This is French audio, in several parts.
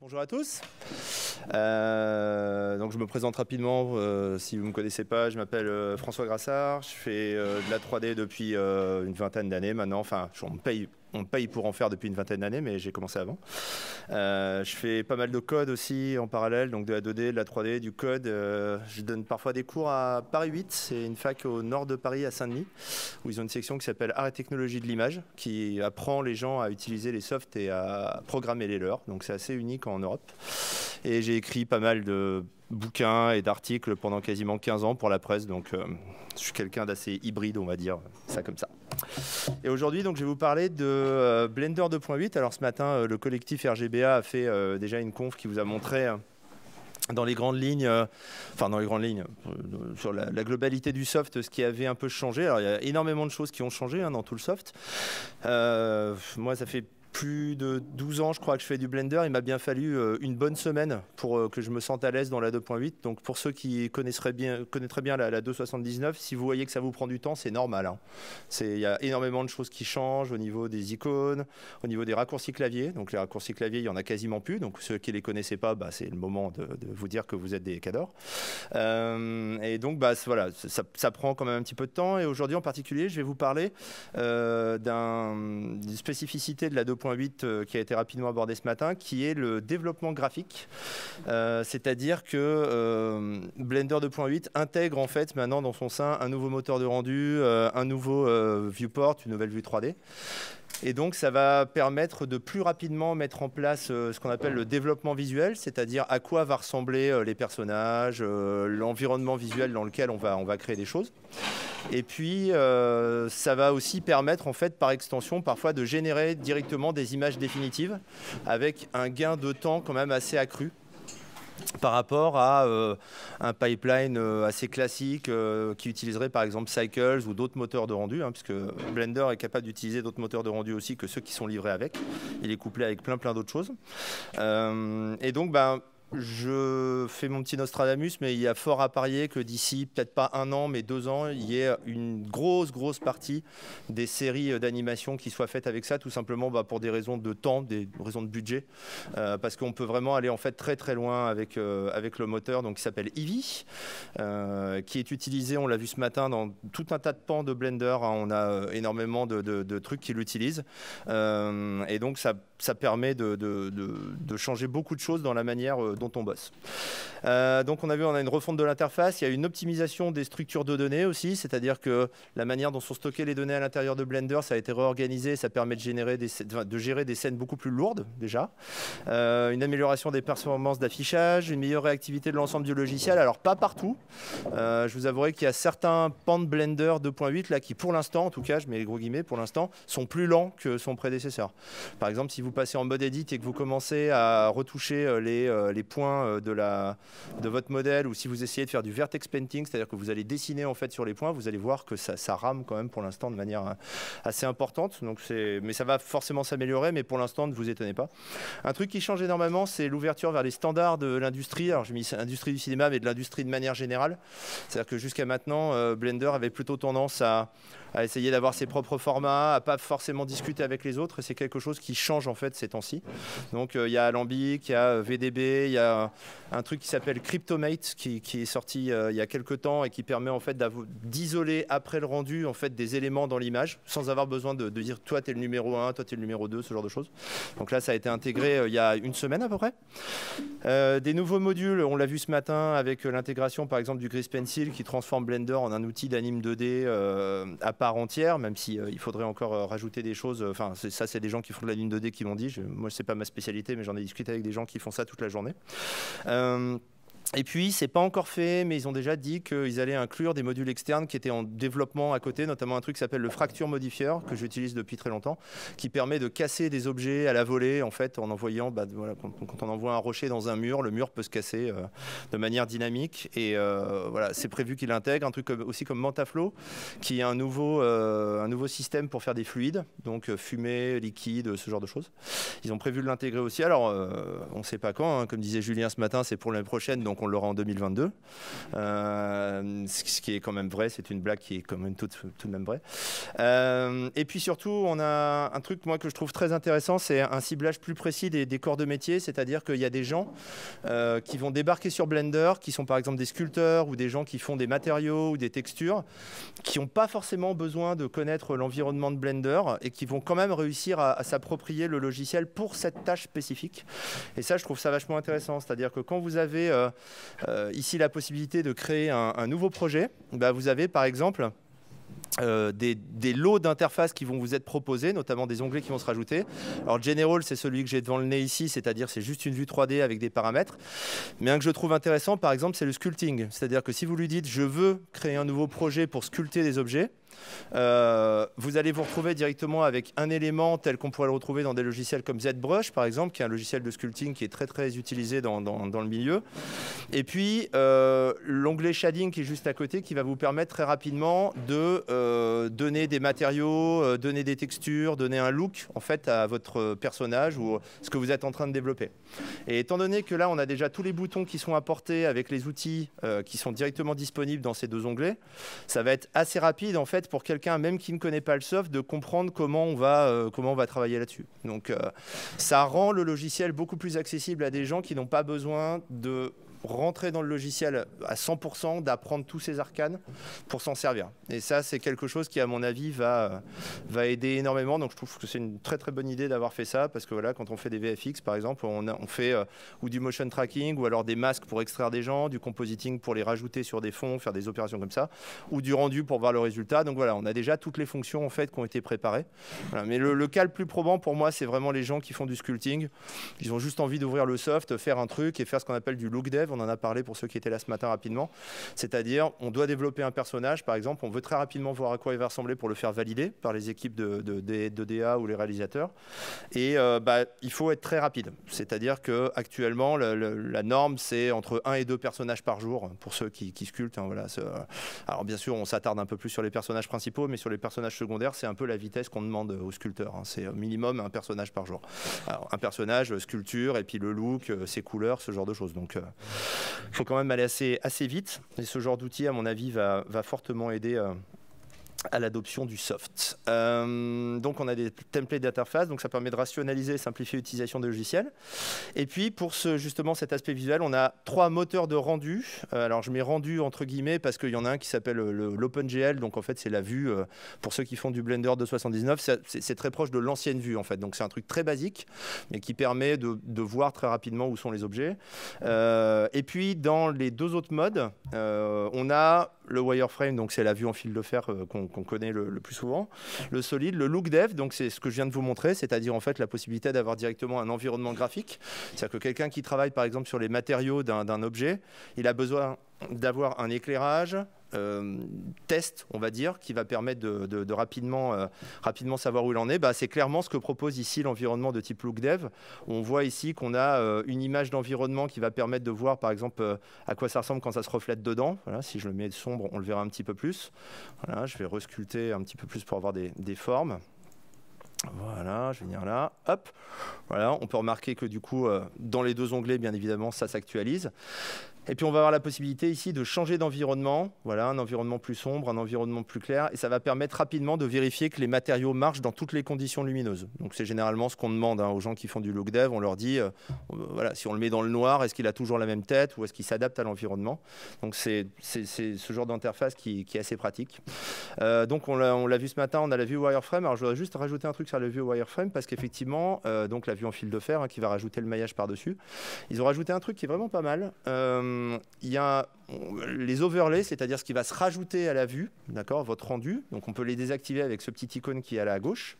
Bonjour à tous. Euh, donc je me présente rapidement. euh, si vous ne me connaissez pas, je m'appelle euh, François Grassard. Je fais de la 3D depuis une vingtaine d'années maintenant. Enfin, on me paye, on paye pour en faire depuis une vingtaine d'années, mais j'ai commencé avant. Euh, je fais pas mal de code aussi en parallèle, donc de la 2D, de la 3D, du code. Euh, je donne parfois des cours à Paris 8, c'est une fac au nord de Paris, à Saint-Denis, où ils ont une section qui s'appelle Art et technologie de l'image, qui apprend les gens à utiliser les softs et à programmer les leurs. Donc c'est assez unique en Europe. Et j'ai écrit pas mal de bouquins et d'articles pendant quasiment 15 ans pour la presse, donc euh, je suis quelqu'un d'assez hybride, on va dire ça comme ça. Et aujourd'hui, donc, je vais vous parler de euh, Blender 2.8. Alors ce matin, euh, le collectif RGBA a fait déjà une conf qui vous a montré euh, dans les grandes lignes, enfin dans les grandes lignes, sur la, globalité du soft, ce qui avait un peu changé. Alors il y a énormément de choses qui ont changé hein, dans tout le soft. Moi, ça fait plus de 12 ans, je crois, que je fais du Blender. Il m'a bien fallu euh, une bonne semaine pour euh, que je me sente à l'aise dans la 2.8. Donc pour ceux qui connaîtraient bien la, la 2.79, si vous voyez que ça vous prend du temps, c'est normal. hein. Il y a énormément de choses qui changent au niveau des icônes, au niveau des raccourcis clavier. Donc les raccourcis clavier, il y en a quasiment plus. Donc ceux qui les connaissaient pas, bah, c'est le moment de, vous dire que vous êtes des cadors. Euh, et donc bah, voilà, ça, prend quand même un petit peu de temps. Et aujourd'hui en particulier, je vais vous parler d'un- d'une spécificité de la 2.8 euh, qui a été rapidement abordée ce matin, qui est le développement graphique. Euh, C'est-à-dire que euh, Blender 2.8 intègre en fait maintenant dans son sein un nouveau moteur de rendu, un nouveau viewport, une nouvelle vue 3D. Et donc, ça va permettre de plus rapidement mettre en place euh, ce qu'on appelle le développement visuel, c'est-à-dire à quoi va ressembler euh, les personnages, euh, l'environnement visuel dans lequel on va, on va créer des choses. Et puis, ça va aussi permettre, en fait, par extension, parfois de générer directement des images définitives avec un gain de temps quand même assez accru par rapport à euh, un pipeline euh, assez classique euh, qui utiliserait par exemple Cycles ou d'autres moteurs de rendu, hein, puisque Blender est capable d'utiliser d'autres moteurs de rendu aussi que ceux qui sont livrés avec. Il est couplé avec plein plein d'autres choses. Et donc, ben, je fais mon petit Nostradamus, mais il y a fort à parier que d'ici peut-être pas un an, mais deux ans, il y ait une grosse, grosse partie des séries euh, d'animation qui soient faites avec ça, tout simplement bah, pour des raisons de temps, des raisons de budget, euh, parce qu'on peut vraiment aller en fait très très loin avec, euh, avec le moteur donc, qui s'appelle Eevee, qui est utilisé, on l'a vu ce matin, dans tout un tas de pans de Blender. hein. on a énormément de, de- trucs qui l'utilisent. Et donc ça, ça permet de, changer beaucoup de choses dans la manière euh, dont on bosse. Euh, donc on a vu, on a une refonte de l'interface, il y a une optimisation des structures de données aussi, c'est-à-dire que la manière dont sont stockées les données à l'intérieur de Blender, ça a été réorganisé, ça permet de, gérer des scènes beaucoup plus lourdes déjà. Euh, une amélioration des performances d'affichage, une meilleure réactivité de l'ensemble du logiciel, alors pas partout. Je vous avouerai qu'il y a certains pans de Blender 2.8 là qui pour l'instant, en tout cas je mets les gros guillemets, pour l'instant, sont plus lents que son prédécesseur. Par exemple, si vous passez en mode edit et que vous commencez à retoucher euh, les, euh, les points euh, de, votre modèle ou si vous essayez de faire du vertex painting, c'est-à-dire que vous allez dessiner en fait sur les points, vous allez voir que ça, rame quand même pour l'instant de manière euh, assez importante. Donc mais ça va forcément s'améliorer, mais pour l'instant ne vous étonnez pas. Un truc qui change énormément, c'est l'ouverture vers les standards de l'industrie. Alors j'ai mis industrie du cinéma, mais de l'industrie de manière générale. C'est-à-dire que jusqu'à maintenant, Blender avait plutôt tendance à, à essayer d'avoir ses propres formats, à pas forcément discuter avec les autres. C'est quelque chose qui change en fait ces temps-ci. Donc euh, il y a Alembic, il y a euh, VDB, il y a un truc qui s'appelle Cryptomate qui, est sorti euh, il y a quelques temps et qui permet en fait d'isoler après le rendu en fait des éléments dans l'image sans avoir besoin de, dire toi tu es le numéro 1, toi tu es le numéro 2, ce genre de choses. Donc là ça a été intégré euh, il y a une semaine à peu près. Euh, des nouveaux modules, on l'a vu ce matin avec euh, l'intégration par exemple du Grease Pencil qui transforme Blender en un outil d'anime 2D euh, à part entière, même si euh, il faudrait encore euh, rajouter des choses. Enfin, c'est- ça, c'est des gens qui font de l'anime 2D qui m'ont dit. Je- moi, c'est pas ma spécialité, mais j'en ai discuté avec des gens qui font ça toute la journée. Et puis, c'est pas encore fait, mais ils ont déjà dit qu'ils allaient inclure des modules externes qui étaient en développement à côté, notamment un truc qui s'appelle le fracture modifier, que j'utilise depuis très longtemps, qui permet de casser des objets à la volée, en fait, en envoyant, bah, quand, on envoie un rocher dans un mur, le mur peut se casser euh, de manière dynamique. Et euh, voilà, c'est prévu qu'il intègre un truc aussi comme Mantaflow, qui est un nouveau, euh, un nouveau système pour faire des fluides, donc fumée, liquide, ce genre de choses. Ils ont prévu de l'intégrer aussi. Alors, on ne sait pas quand, hein, comme disait Julien ce matin, c'est pour l'année prochaine, donc qu'on l'aura en 2022. ce qui est quand même vrai, c'est une blague qui est quand même tout, tout de même vraie. et puis surtout, on a un truc moi que je trouve très intéressant, c'est un ciblage plus précis des, corps de métier, c'est-à-dire qu'il y a des gens qui vont débarquer sur Blender, qui sont par exemple des sculpteurs ou des gens qui font des matériaux ou des textures, qui n'ont pas forcément besoin de connaître l'environnement de Blender et qui vont quand même réussir à, s'approprier le logiciel pour cette tâche spécifique. Et ça, je trouve ça vachement intéressant. C'est-à-dire que quand vous avez euh, euh, ici la possibilité de créer un, nouveau projet, bah, vous avez par exemple euh, des, lots d'interfaces qui vont vous être proposés, notamment des onglets qui vont se rajouter. Alors General, c'est celui que j'ai devant le nez ici, c'est-à-dire c'est juste une vue 3D avec des paramètres. Mais un que je trouve intéressant, par exemple, c'est le sculpting. C'est-à-dire que si vous lui dites je veux créer un nouveau projet pour sculpter des objets, euh, vous allez vous retrouver directement avec un élément tel qu'on pourrait le retrouver dans des logiciels comme ZBrush, par exemple, qui est un logiciel de sculpting qui est très très utilisé dans, dans, le milieu. Et puis euh, l'onglet shading qui est juste à côté, qui va vous permettre très rapidement de euh, donner des matériaux, donner des textures, donner un look en fait à votre personnage ou ce que vous êtes en train de développer. Et étant donné que là on a déjà tous les boutons qui sont apportés avec les outils qui sont directement disponibles dans ces deux onglets, ça va être assez rapide en fait pour quelqu'un même qui ne connaît pas le soft de comprendre comment on va, euh, comment on va travailler là-dessus. Donc euh, ça rend le logiciel beaucoup plus accessible à des gens qui n'ont pas besoin de rentrer dans le logiciel à 100%, d'apprendre tous ces arcanes pour s'en servir. Et ça, c'est quelque chose qui, à mon avis, va, va aider énormément. Donc, je trouve que c'est une très très bonne idée d'avoir fait ça parce que voilà, quand on fait des VFX, par exemple, on, fait euh, ou du motion tracking ou alors des masques pour extraire des gens, du compositing pour les rajouter sur des fonds, faire des opérations comme ça, ou du rendu pour voir le résultat. Donc voilà, on a déjà toutes les fonctions en fait qui ont été préparées. Mais le, le, cas le plus probant pour moi, c'est vraiment les gens qui font du sculpting. Ils ont juste envie d'ouvrir le soft, faire un truc et faire ce qu'on appelle du look dev on en a parlé pour ceux qui étaient là ce matin rapidement. C'est-à-dire, on doit développer un personnage, par exemple, on veut très rapidement voir à quoi il va ressembler pour le faire valider par les équipes de, DA ou les réalisateurs. Et euh, bah, il faut être très rapide. C'est-à-dire qu'actuellement, la norme, c'est entre un et deux personnages par jour pour ceux qui, sculptent. Hein, voilà, alors bien sûr, on s'attarde un peu plus sur les personnages principaux, mais sur les personnages secondaires, c'est un peu la vitesse qu'on demande aux sculpteurs. Hein. C'est minimum un personnage par jour. Un personnage, sculpture, et puis le look, euh, ses couleurs, ce genre de choses. Donc, euh, il faut quand même aller assez, vite. Et ce genre d'outil, à mon avis, va, va fortement aider euh, à l'adoption du soft. Euh, donc on a des templates d'interface, donc ça permet de rationaliser et simplifier l'utilisation des logiciels. Et puis pour ce, justement cet aspect visuel, on a trois moteurs de rendu. Euh, alors je mets rendu entre guillemets parce qu'il y en a un qui s'appelle l'OpenGL, donc en fait c'est la vue, euh, pour ceux qui font du Blender 279, c'est très proche de l'ancienne vue en fait. Donc c'est un truc très basique, mais qui permet de, de, voir très rapidement où sont les objets. et puis dans les deux autres modes, on a le wireframe, donc c'est la vue en fil de fer qu'on qu'on connaît le, plus souvent. Le solide, le look dev, donc c'est ce que je viens de vous montrer, c'est-à-dire en fait la possibilité d'avoir directement un environnement graphique. C'est-à-dire que quelqu'un qui travaille par exemple sur les matériaux d'un objet, il a besoin d'avoir un éclairage, euh, test, on va dire, qui va permettre de, rapidement, euh, rapidement savoir où il en est, bah, c'est clairement ce que propose ici l'environnement de type LookDev. On voit ici qu'on a euh, une image d'environnement qui va permettre de voir, par exemple, à quoi ça ressemble quand ça se reflète dedans. Si je le mets sombre, on le verra un petit peu plus. Je vais resculpter un petit peu plus pour avoir des, des formes. Voilà, je vais venir là. Hop. Voilà, on peut remarquer que du coup, dans les deux onglets, bien évidemment, ça s'actualise. Et puis on va avoir la possibilité ici de changer d'environnement, voilà, un environnement plus sombre, un environnement plus clair, et ça va permettre rapidement de vérifier que les matériaux marchent dans toutes les conditions lumineuses. Donc c'est généralement ce qu'on demande hein, aux gens qui font du look dev, on leur dit, euh, voilà, si on le met dans le noir, est-ce qu'il a toujours la même tête ou est-ce qu'il s'adapte à l'environnement? Donc c'est ce genre d'interface qui, est assez pratique. Euh, donc on l'a vu ce matin, on a la vue wireframe. Alors je voudrais juste rajouter un truc sur la vue wireframe parce qu'effectivement, euh, donc la vue en fil de fer hein, qui va rajouter le maillage par-dessus, ils ont rajouté un truc qui est vraiment pas mal il y a les overlays, c'est-à-dire ce qui va se rajouter à la vue, d'accord, votre rendu. Donc on peut les désactiver avec ce petit icône qui est à la gauche.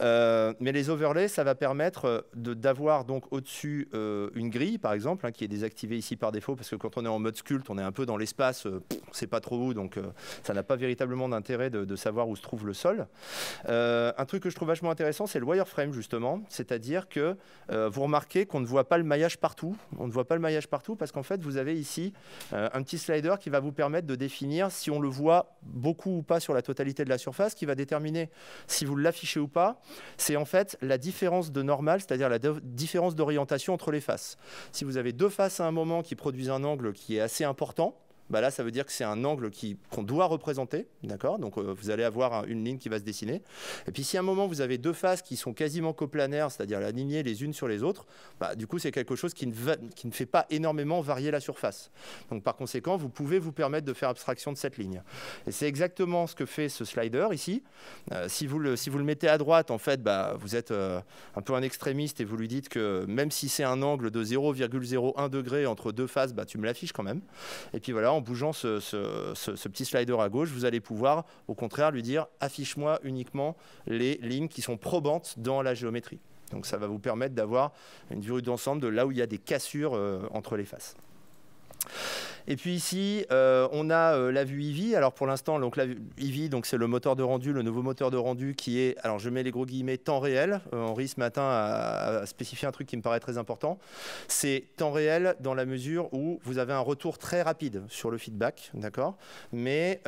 Euh, mais les overlays, ça va permettre euh, d'avoir donc au-dessus euh, une grille, par exemple, hein, qui est désactivée ici par défaut, parce que quand on est en mode sculpt, on est un peu dans l'espace, ne sait pas trop où, donc ça n'a pas véritablement d'intérêt de, de, savoir où se trouve le sol. un truc que je trouve vachement intéressant, c'est le wireframe justement, c'est-à-dire que vous remarquez qu'on ne voit pas le maillage partout. On ne voit pas le maillage partout parce qu'en fait, vous vous avez ici un petit slider qui va vous permettre de définir si on le voit beaucoup ou pas sur la totalité de la surface, qui va déterminer si vous l'affichez ou pas. C'est en fait la différence de normal, c'est-à-dire la différence d'orientation entre les faces. Si vous avez deux faces à un moment qui produisent un angle qui est assez important, bah là, ça veut dire que c'est un angle qu'on doit représenter, d'accord? Donc, euh, vous allez avoir une ligne qui va se dessiner. Et puis, si à un moment, vous avez deux faces qui sont quasiment coplanaires, c'est-à-dire alignées les unes sur les autres, bah, du coup, c'est quelque chose qui ne, fait pas énormément varier la surface. Donc, par conséquent, vous pouvez vous permettre de faire abstraction de cette ligne. Et c'est exactement ce que fait ce slider ici. Euh, si, vous le, si vous le mettez à droite, en fait, bah, vous êtes euh, un peu un extrémiste et vous lui dites que même si c'est un angle de 0,01 degré entre deux faces, bah, tu me l'affiches quand même. Et puis voilà, en bougeant ce, petit slider à gauche, vous allez pouvoir au contraire lui dire affiche-moi uniquement les lignes qui sont probantes dans la géométrie. Donc ça va vous permettre d'avoir une vue d'ensemble de là où il y a des cassures euh, entre les faces. Et puis ici, euh, on a euh, la vue Eevee. Alors pour l'instant, donc la Eevee, donc c'est le moteur de rendu, le nouveau moteur de rendu qui est, alors je mets les gros guillemets, temps réel. Euh, Henri ce matin a, spécifié un truc qui me paraît très important. C'est temps réel dans la mesure où vous avez un retour très rapide sur le feedback, d'accord? Mais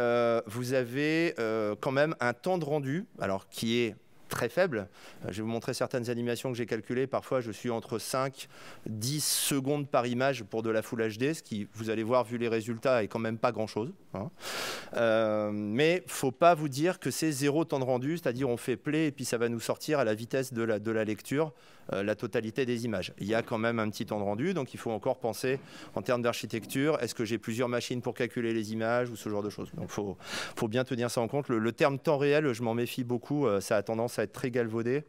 vous avez quand même un temps de rendu, alors qui est très faible. Euh, je vais vous montrer certaines animations que j'ai calculées. Parfois, je suis entre 5 10 secondes par image pour de la Full HD, ce qui, vous allez voir, vu les résultats, est quand même pas grand-chose. Hein. Euh, mais faut pas vous dire que c'est zéro temps de rendu, c'est-à-dire on fait play et puis ça va nous sortir à la vitesse de la, lecture la totalité des images. Il y a quand même un petit temps de rendu, donc il faut encore penser en termes d'architecture. Est-ce que j'ai plusieurs machines pour calculer les images ou ce genre de choses Donc il faut, bien tenir ça en compte. Le, terme temps réel, je m'en méfie beaucoup. Euh, ça a tendance à être très galvaudé.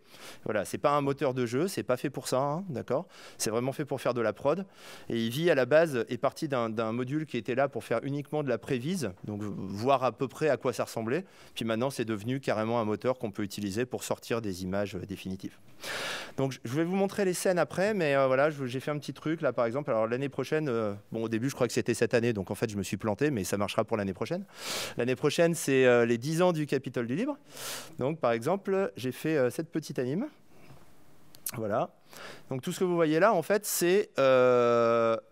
Voilà, c'est pas un moteur de jeu, c'est pas fait pour ça, hein, d'accord? C'est vraiment fait pour faire de la prod. Et vit à la base est parti d'un module qui était là pour faire uniquement de la prévise, donc voir à peu près à quoi ça ressemblait. Puis maintenant, c'est devenu carrément un moteur qu'on peut utiliser pour sortir des images euh, définitives. Donc vais vous montrer les scènes après, mais euh, voilà, j'ai fait un petit truc là par exemple. Alors l'année prochaine, euh, bon au début je crois que c'était cette année, donc en fait je me suis planté, mais ça marchera pour l'année prochaine. L'année prochaine c'est euh, les 10 ans du Capitole du Libre. Donc par exemple, j'ai fait cette petite anime. Voilà. Donc tout ce que vous voyez là, en fait, c'est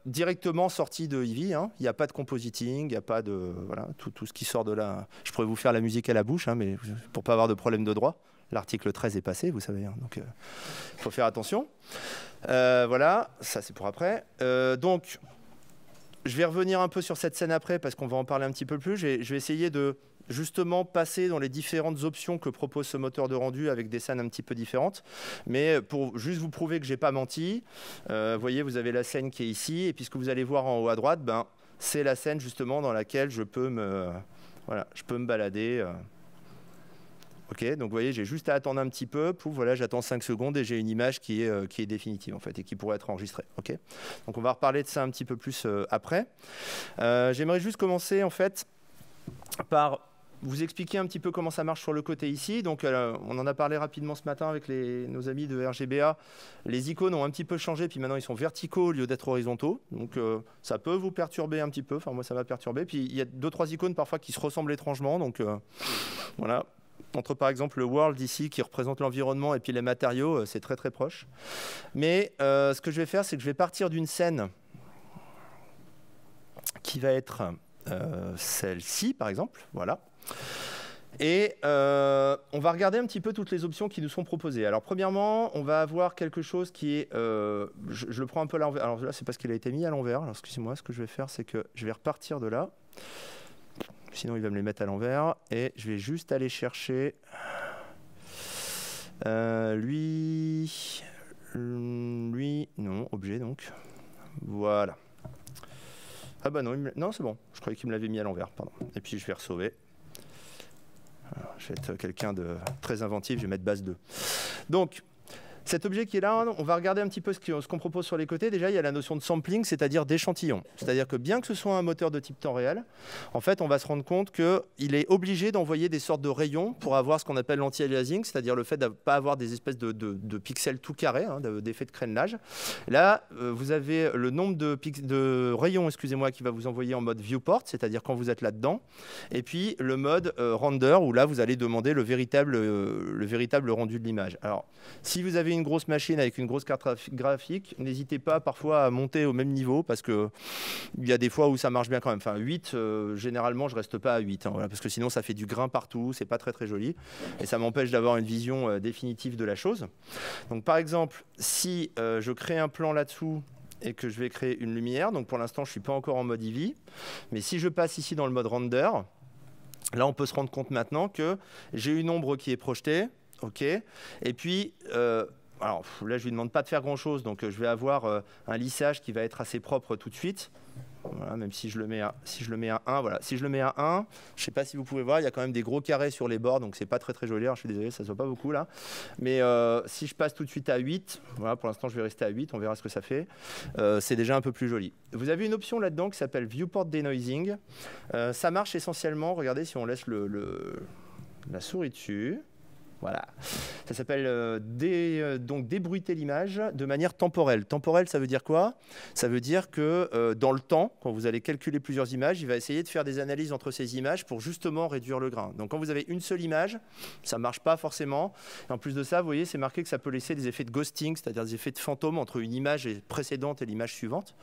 directement sorti de Eevee. Hein. Il n'y a pas de compositing, il n'y a pas de voilà tout, tout, ce qui sort de là. Je pourrais vous faire la musique à la bouche, hein, mais pour pas avoir de problème de droit. L'article 13 est passé, vous savez, hein, donc il euh, faut faire attention. Euh, voilà, ça c'est pour après. Euh, donc, je vais revenir un peu sur cette scène après parce qu'on va en parler un petit peu plus. Je vais essayer de justement passer dans les différentes options que propose ce moteur de rendu avec des scènes un petit peu différentes. Mais pour juste vous prouver que j'ai pas menti, vous voyez, vous avez la scène qui est ici, et puis ce que vous allez voir en haut à droite, ben, c'est la scène justement dans laquelle je peux me, voilà, je peux me balader. Donc vous voyez, j'ai juste à attendre un petit peu. Pour, voilà, j'attends 5 secondes et j'ai une image qui est, euh, qui est définitive en fait et qui pourrait être enregistrée. Donc on va reparler de ça un petit peu plus euh, après. Euh, j'aimerais juste commencer en fait par vous expliquer un petit peu comment ça marche sur le côté ici. Donc, on en a parlé rapidement ce matin avec nos amis de RGBA. Les icônes ont un petit peu changé, puis maintenant ils sont verticaux au lieu d'être horizontaux. Donc, ça peut vous perturber un petit peu. Enfin, moi, ça m'a perturbé. Puis, il y a deux, trois icônes parfois qui se ressemblent étrangement. Donc, voilà entre par exemple le world ici qui représente l'environnement et puis les matériaux, euh, c'est très très proche. Mais euh, ce que je vais faire, c'est que je vais partir d'une scène qui va être euh, celle-ci par exemple, voilà. Et on va regarder un petit peu toutes les options qui nous sont proposées. Alors premièrement, on va avoir quelque chose qui est, je, je, le prends un peu à l'envers. Alors là, c'est parce qu'il a été mis à l'envers. Alors excusez-moi, ce que je vais faire, c'est que je vais repartir de là sinon il va me les mettre à l'envers. Et je vais juste aller chercher euh, lui, lui, non, objet donc. Voilà. Ah bah non, non c'est bon. Je croyais qu'il me l'avait mis à l'envers, pardon. Et puis je vais ressauver. je vais être quelqu'un de très inventif, je vais mettre base 2. Donc, cet objet qui est là, on va regarder un petit peu ce qu'on propose sur les côtés. Déjà, il y a la notion de sampling, c'est-à-dire d'échantillon. C'est-à-dire que bien que ce soit un moteur de type temps réel, en fait, on va se rendre compte qu'il est obligé d'envoyer des sortes de rayons pour avoir ce qu'on appelle l'anti-aliasing, c'est-à-dire le fait de ne pas avoir des espèces de, pixels tout carrés, hein, d'effet de crénelage. Là, euh, vous avez le nombre de, rayons excusez-moi, qui va vous envoyer en mode viewport, c'est-à-dire quand vous êtes là-dedans, et puis le mode euh, render, où là, vous allez demander le véritable, euh, le véritable rendu de l'image. Alors, si vous avez une grosse machine avec une grosse carte graphique, n'hésitez pas parfois à monter au même niveau parce qu'il y a des fois où ça marche bien quand même. Enfin, 8, euh, généralement, je reste pas à 8, hein, parce que sinon ça fait du grain partout, c'est pas très très joli et ça m'empêche d'avoir une vision euh, définitive de la chose. Donc, par exemple, si je crée un plan là-dessous et que je vais créer une lumière. Donc pour l'instant, je suis pas encore en mode Eevee. Mais si je passe ici dans le mode render, là, on peut se rendre compte maintenant que j'ai une ombre qui est projetée. OK. Et puis, euh, alors là, je lui demande pas de faire grand-chose. Donc je vais avoir euh, un lissage qui va être assez propre tout de suite même si je le mets à, si je le mets à 1, voilà. Si je le mets à 1, je sais pas si vous pouvez voir, il y a quand même des gros carrés sur les bords, donc c'est pas très très joli. je suis désolé, ça se voit pas beaucoup là. Mais euh, si je passe tout de suite à 8, voilà, pour l'instant je vais rester à 8, on verra ce que ça fait. Euh, c'est déjà un peu plus joli. Vous avez une option là-dedans qui s'appelle Viewport Denoising. Euh, ça marche essentiellement, regardez si on laisse la souris dessus. Voilà. Ça s'appelle euh, euh, donc débruiter l'image de manière temporelle. Temporelle, ça veut dire quoi? Ça veut dire que euh, dans le temps, quand vous allez calculer plusieurs images, il va essayer de faire des analyses entre ces images pour justement réduire le grain. Donc quand vous avez une seule image, ça ne marche pas forcément. en plus de ça, vous voyez, c'est marqué que ça peut laisser des effets de ghosting, c'est-à-dire des effets de fantôme entre une image précédente et l'image suivante.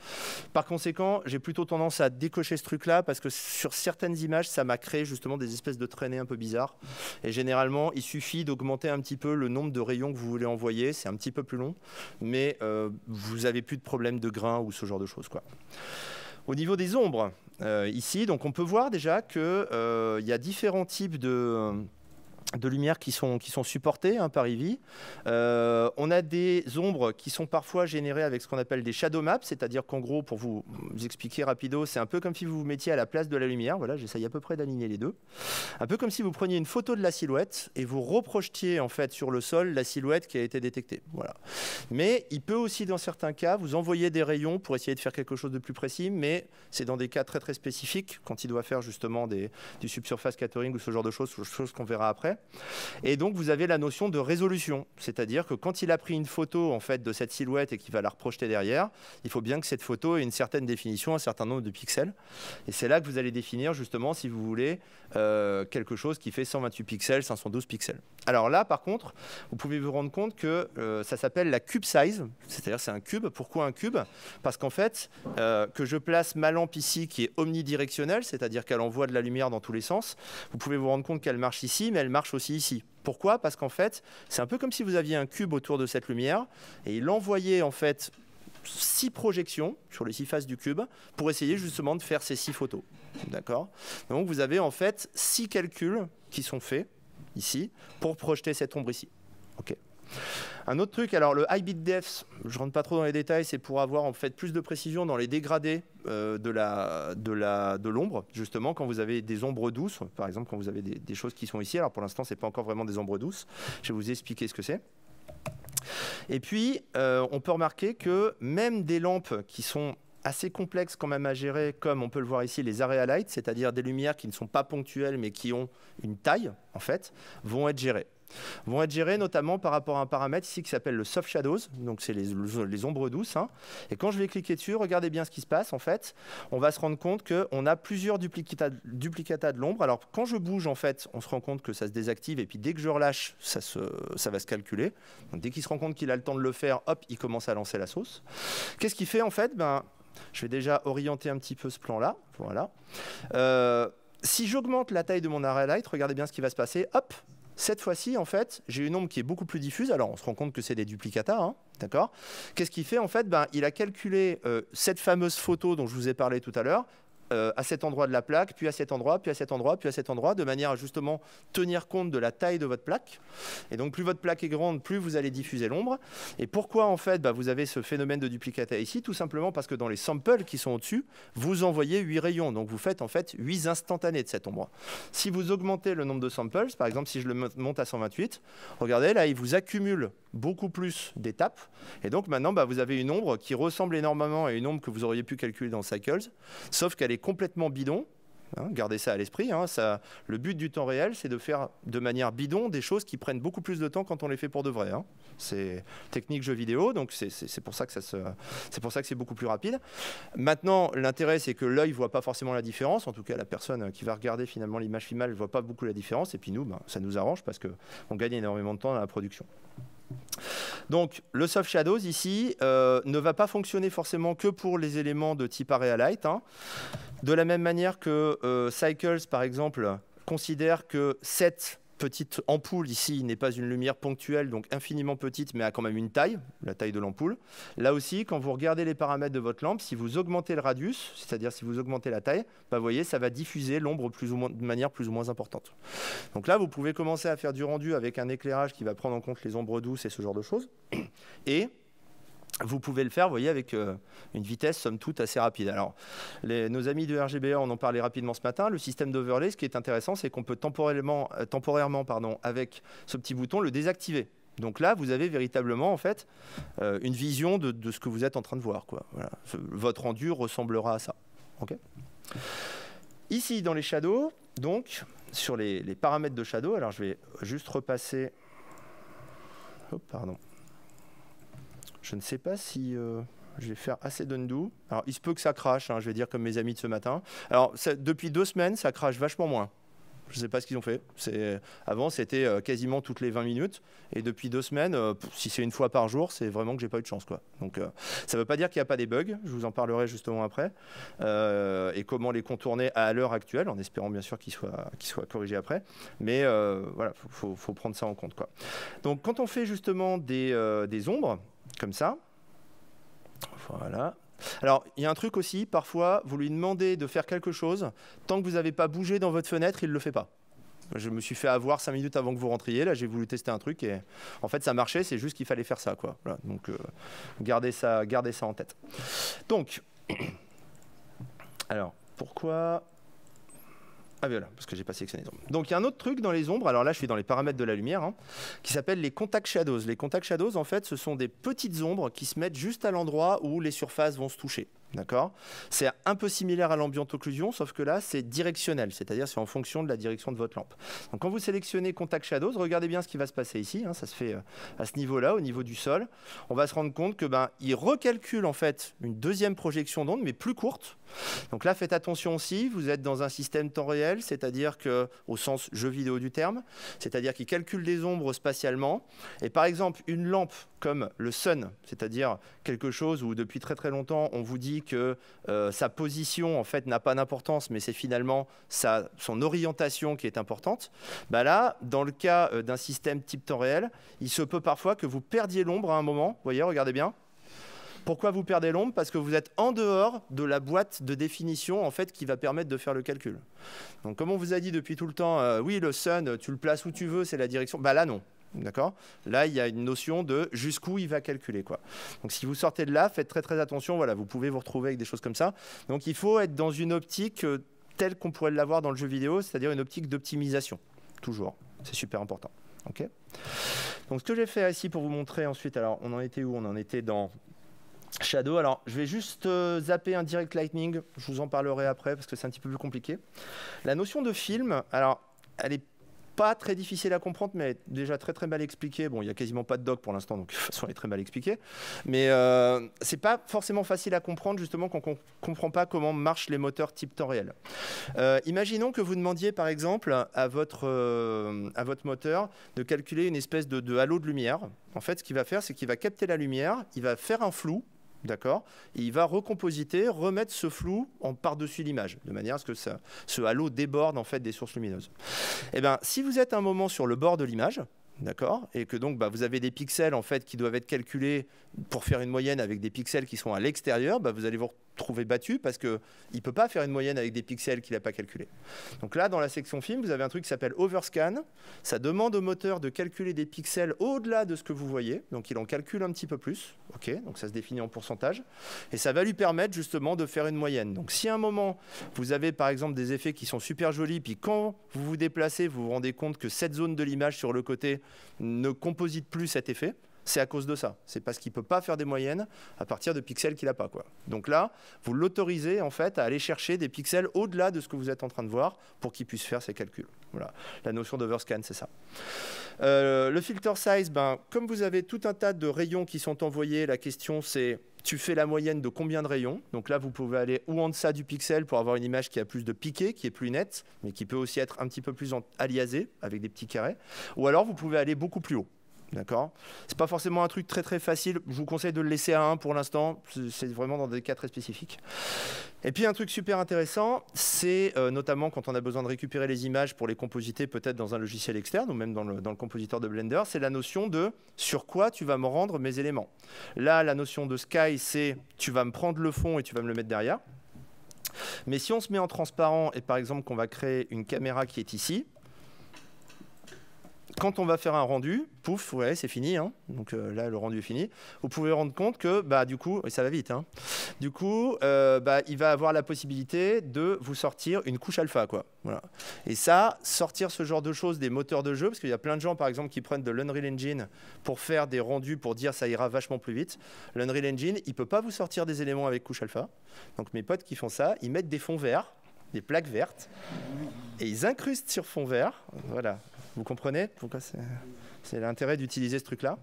Par conséquent, j'ai plutôt tendance à décocher ce truc-là parce que sur certaines images, ça m'a créé justement des espèces de traînées un peu bizarres. Et généralement, il suffit d'augmenter un petit peu le nombre de rayons que vous voulez envoyer. C'est un petit peu plus long, mais euh, vous n'avez plus de problème de grain ou ce genre de choses. Au niveau des ombres, euh, ici, donc on peut voir déjà qu'il euh, y a différents types de de lumière qui sont, qui sont supportées hein, par Eevee. Euh, on a des ombres qui sont parfois générées avec ce qu'on appelle des shadow maps, c'est-à-dire qu'en gros, pour vous, expliquer rapido, c'est un peu comme si vous vous mettiez à la place de la lumière. Voilà, j'essaye à peu près d'aligner les deux. Un peu comme si vous preniez une photo de la silhouette et vous reprojetiez en fait sur le sol la silhouette qui a été détectée. Voilà. Mais il peut aussi, dans certains cas, vous envoyer des rayons pour essayer de faire quelque chose de plus précis, mais c'est dans des cas très très spécifiques, quand il doit faire justement des, du subsurface catering ou ce genre de choses, choses qu'on verra après. Et donc, vous avez la notion de résolution. C'est-à-dire que quand il a pris une photo en fait, de cette silhouette et qu'il va la reprojeter derrière, il faut bien que cette photo ait une certaine définition, un certain nombre de pixels. Et c'est là que vous allez définir justement si vous voulez euh, quelque chose qui fait 128 pixels, 512 pixels. Alors là, par contre, vous pouvez vous rendre compte que euh, ça s'appelle la cube size, c'est-à-dire c'est un cube. Pourquoi un cube? Parce qu'en fait, euh, que je place ma lampe ici qui est omnidirectionnelle, c'est-à-dire qu'elle envoie de la lumière dans tous les sens, vous pouvez vous rendre compte qu'elle marche ici, mais elle marche ici. Pourquoi? Parce qu'en fait, c'est un peu comme si vous aviez un cube autour de cette lumière et il envoyait en fait six projections sur les six faces du cube pour essayer justement de faire ces six photos. D'accord? Donc vous avez en fait six calculs qui sont faits ici pour projeter cette ombre ici. Ok? Un autre truc, alors le high bit depth, je rentre pas trop dans les détails, c'est pour avoir en fait plus de précision dans les dégradés euh, de la de la de l'ombre, justement quand vous avez des ombres douces, par exemple quand vous avez des, choses qui sont ici. Alors pour l'instant, c'est pas encore vraiment des ombres douces. Je vais vous expliquer ce que c'est. Et puis, euh, on peut remarquer que même des lampes qui sont assez complexes quand même à gérer, comme on peut le voir ici, les area c'est-à-dire des lumières qui ne sont pas ponctuelles mais qui ont une taille, en fait, vont être gérées vont être gérées notamment par rapport à un paramètre ici qui s'appelle le soft shadows, donc c'est les, ombres douces. Hein. Et quand je vais cliquer dessus, regardez bien ce qui se passe en fait. On va se rendre compte qu'on a plusieurs duplicata, de l'ombre. Alors quand je bouge en fait, on se rend compte que ça se désactive et puis dès que je relâche, ça, va se calculer. Dès qu'il se rend compte qu'il a le temps de le faire, hop, il commence à lancer la sauce. Qu'est-ce qu'il fait en fait? Ben, Je vais déjà orienter un petit peu ce plan-là. Voilà. Euh, si j'augmente la taille de mon array light, regardez bien ce qui va se passer. Hop, cette fois-ci, en fait, j'ai une ombre qui est beaucoup plus diffuse. Alors, on se rend compte que c'est des duplicata, hein, d'accord? Qu'est-ce qu'il fait En fait, ben, il a calculé euh, cette fameuse photo dont je vous ai parlé tout à l'heure. Euh, à cet endroit de la plaque, puis à cet endroit, puis à cet endroit, puis à cet endroit, de manière à justement tenir compte de la taille de votre plaque. Et donc plus votre plaque est grande, plus vous allez diffuser l'ombre. Et pourquoi en fait bah, vous avez ce phénomène de duplicata ici? Tout simplement parce que dans les samples qui sont au-dessus, vous envoyez 8 rayons. Donc vous faites en fait 8 instantanés de cette ombre. Si vous augmentez le nombre de samples, par exemple si je le monte à 128, regardez là, il vous accumule beaucoup plus d'étapes. Et donc maintenant, bah, vous avez une ombre qui ressemble énormément à une ombre que vous auriez pu calculer dans Cycles, sauf qu'elle est complètement bidon. Hein, gardez ça à l'esprit. Hein, le but du temps réel, c'est de faire de manière bidon des choses qui prennent beaucoup plus de temps quand on les fait pour de vrai. Hein. C'est technique jeu vidéo, donc c'est pour ça que c'est que beaucoup plus rapide. Maintenant, l'intérêt, c'est que l'œil voit pas forcément la différence. En tout cas, la personne qui va regarder finalement l'image finale ne voit pas beaucoup la différence. Et puis nous, ben, ça nous arrange parce qu'on gagne énormément de temps dans la production. Donc le soft shadows ici euh, ne va pas fonctionner forcément que pour les éléments de type area light. Hein. De la même manière que euh, Cycles par exemple considère que cette petite ampoule ici n'est pas une lumière ponctuelle, donc infiniment petite, mais a quand même une taille, la taille de l'ampoule. Là aussi, quand vous regardez les paramètres de votre lampe, si vous augmentez le radius, c'est-à-dire si vous augmentez la taille, bah, vous voyez, ça va diffuser l'ombre de manière plus ou moins importante. Donc là, vous pouvez commencer à faire du rendu avec un éclairage qui va prendre en compte les ombres douces et ce genre de choses. Et vous pouvez le faire, vous voyez, avec euh, une vitesse, somme toute, assez rapide. Alors, nos amis de RGBA en ont parlé rapidement ce matin. Le système d'overlay, ce qui est intéressant, c'est qu'on peut temporairement, euh, temporairement avec ce petit bouton, le désactiver. Donc là, vous avez véritablement en fait euh, une vision de, ce que vous êtes en train de voir. Votre rendu ressemblera à ça. Ici, dans les shadows, donc, sur les, paramètres de shadow, alors je vais juste repasser. Pardon. Je ne sais pas si euh, je vais faire assez d'undo. Alors, il se peut que ça crache, hein, je vais dire comme mes amis de ce matin. Alors, depuis deux semaines, ça crache vachement moins. Je ne sais pas ce qu'ils ont fait. Avant, c'était euh, quasiment toutes les 20 minutes. Et depuis deux semaines, euh, si c'est une fois par jour, c'est vraiment que j'ai pas eu de chance. Quoi. Donc, ça ne veut pas dire qu'il n'y a pas des bugs. Je vous en parlerai justement après. et comment les contourner à l'heure actuelle, en espérant bien sûr qu'ils soient, corrigés après. Mais voilà, il faut, prendre ça en compte. Quoi. Donc, quand on fait justement des ombres, comme ça. Voilà. Alors, il y a un truc aussi, parfois, vous lui demandez de faire quelque chose, tant que vous n'avez pas bougé dans votre fenêtre, il ne le fait pas. Je me suis fait avoir cinq minutes avant que vous rentriez. Là, j'ai voulu tester un truc et en fait, ça marchait. C'est juste qu'il fallait faire ça, quoi. donc, euh, gardez ça, gardez ça en tête. Donc, alors, pourquoi ah parce que j'ai pas sélectionné les ombres. Donc il y a un autre truc dans les ombres, alors là je suis dans les paramètres de la lumière, hein, qui s'appelle les contact shadows. Les contact shadows, en fait, ce sont des petites ombres qui se mettent juste à l'endroit où les surfaces vont se toucher. D'accord? C'est un peu similaire à l'ambient occlusion, sauf que là, c'est directionnel, c'est-à-dire c'est en fonction de la direction de votre lampe. Donc quand vous sélectionnez Contact Shadows, regardez bien ce qui va se passer ici. Hein, ça se fait euh, à ce niveau-là, au niveau du sol. On va se rendre compte que ben, il recalcule en fait une deuxième projection d'onde, mais plus courte. Donc là, faites attention aussi, vous êtes dans un système temps réel, c'est-à-dire que, au sens jeu vidéo du terme, c'est-à-dire qu'il calcule des ombres spatialement. Et par exemple, une lampe comme le sun, c'est-à-dire quelque chose où depuis très très longtemps on vous dit que euh, sa position en fait n'a pas d'importance, mais c'est finalement sa, son orientation qui est importante. Bah là, dans le cas euh, d'un système type temps réel, il se peut parfois que vous perdiez l'ombre à un moment. Vous voyez, regardez bien. Pourquoi vous perdez l'ombre? Parce que vous êtes en dehors de la boîte de définition en fait qui va permettre de faire le calcul. Donc comme on vous a dit depuis tout le temps, euh, oui le sun, tu le places où tu veux, c'est la direction. Bah là non. D'accord? Là, il y a une notion de jusqu'où il va calculer. Quoi. Donc, si vous sortez de là, faites très très attention. Voilà, vous pouvez vous retrouver avec des choses comme ça. Donc, il faut être dans une optique euh, telle qu'on pourrait l'avoir dans le jeu vidéo, c'est-à-dire une optique d'optimisation. Toujours. C'est super important. Ok? Donc, ce que j'ai fait ici pour vous montrer ensuite, alors, on en était où? On en était dans Shadow. Alors, je vais juste euh, zapper un direct lightning. Je vous en parlerai après parce que c'est un petit peu plus compliqué. La notion de film, alors, elle est pas très difficile à comprendre, mais déjà très très mal expliqué. Bon, il y a quasiment pas de doc pour l'instant, donc de toute façon, elle est très mal expliquée. Mais euh, c'est pas forcément facile à comprendre, justement, quand on comprend pas comment marchent les moteurs type temps réel. Euh, imaginons que vous demandiez, par exemple, à votre, euh, à votre moteur de calculer une espèce de halo de lumière. En fait, ce qu'il va faire, c'est qu'il va capter la lumière, il va faire un flou, D'accord il va recompositer, remettre ce flou en par-dessus l'image, de manière à ce que ce halo déborde en fait des sources lumineuses. Eh bien, si vous êtes un moment sur le bord de l'image, d'accord Et que donc bah, vous avez des pixels en fait qui doivent être calculés pour faire une moyenne avec des pixels qui sont à l'extérieur, bah, vous allez vous trouver battu parce qu'il ne peut pas faire une moyenne avec des pixels qu'il n'a pas calculés. Donc là, dans la section film, vous avez un truc qui s'appelle Overscan. Ça demande au moteur de calculer des pixels au-delà de ce que vous voyez. Donc il en calcule un petit peu plus. Ok, donc ça se définit en pourcentage. Et ça va lui permettre justement de faire une moyenne. Donc si à un moment, vous avez par exemple des effets qui sont super jolis, puis quand vous vous déplacez, vous vous rendez compte que cette zone de l'image sur le côté ne composite plus cet effet, c'est à cause de ça. C'est parce qu'il ne peut pas faire des moyennes à partir de pixels qu'il n'a pas. Quoi. Donc là, vous l'autorisez en fait à aller chercher des pixels au-delà de ce que vous êtes en train de voir pour qu'il puisse faire ses calculs. Voilà. La notion d'overscan, c'est ça. Euh, le filter size, ben, comme vous avez tout un tas de rayons qui sont envoyés, la question c'est tu fais la moyenne de combien de rayons? Donc là, vous pouvez aller ou en deçà du pixel pour avoir une image qui a plus de piqué, qui est plus nette, mais qui peut aussi être un petit peu plus aliasée avec des petits carrés. Ou alors, vous pouvez aller beaucoup plus haut. D'accord C'est pas forcément un truc très très facile. Je vous conseille de le laisser à 1 pour l'instant. C'est vraiment dans des cas très spécifiques. Et puis un truc super intéressant, c'est euh, notamment quand on a besoin de récupérer les images pour les compositer peut-être dans un logiciel externe ou même dans le, dans le compositeur de Blender, c'est la notion de sur quoi tu vas me rendre mes éléments. Là, la notion de sky, c'est tu vas me prendre le fond et tu vas me le mettre derrière. Mais si on se met en transparent et par exemple qu'on va créer une caméra qui est ici, quand on va faire un rendu, pouf, ouais, c'est fini. Hein. Donc euh, là, le rendu est fini. Vous pouvez vous rendre compte que, bah, du coup, et ça va vite. Hein. Du coup, euh, bah, il va avoir la possibilité de vous sortir une couche alpha, quoi. Et ça, sortir ce genre de choses des moteurs de jeu, parce qu'il y a plein de gens, par exemple, qui prennent de l'Unreal Engine pour faire des rendus pour dire ça ira vachement plus vite. L'Unreal Engine, il peut pas vous sortir des éléments avec couche alpha. Donc mes potes qui font ça, ils mettent des fonds verts des plaques vertes et ils incrustent sur fond vert. Voilà, vous comprenez pourquoi c'est l'intérêt d'utiliser ce truc-là.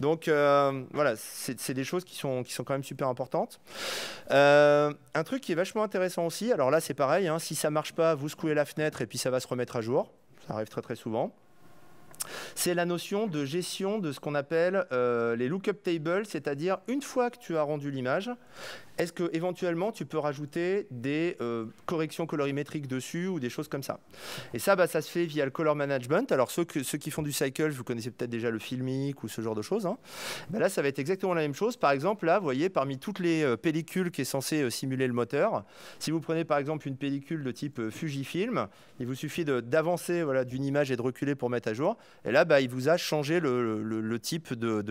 Donc euh, voilà, c'est des choses qui sont, qui sont quand même super importantes. Euh, un truc qui est vachement intéressant aussi, alors là c'est pareil, hein, si ça marche pas, vous secouez la fenêtre et puis ça va se remettre à jour. Ça arrive très très souvent c'est la notion de gestion de ce qu'on appelle euh, les lookup tables, c'est-à-dire une fois que tu as rendu l'image, est-ce que éventuellement tu peux rajouter des euh, corrections colorimétriques dessus ou des choses comme ça? Et ça, bah, ça se fait via le color management. Alors ceux, qui font du cycle, vous connaissez peut-être déjà le filmic ou ce genre de choses. Hein. Bah, là, ça va être exactement la même chose. Par exemple, là, vous voyez, parmi toutes les euh, pellicules qui est censée simuler le moteur, si vous prenez par exemple une pellicule de type Fujifilm, il vous suffit d'avancer voilà, d'une image et de reculer pour mettre à jour. Et là, bah, il vous a changé le, type de,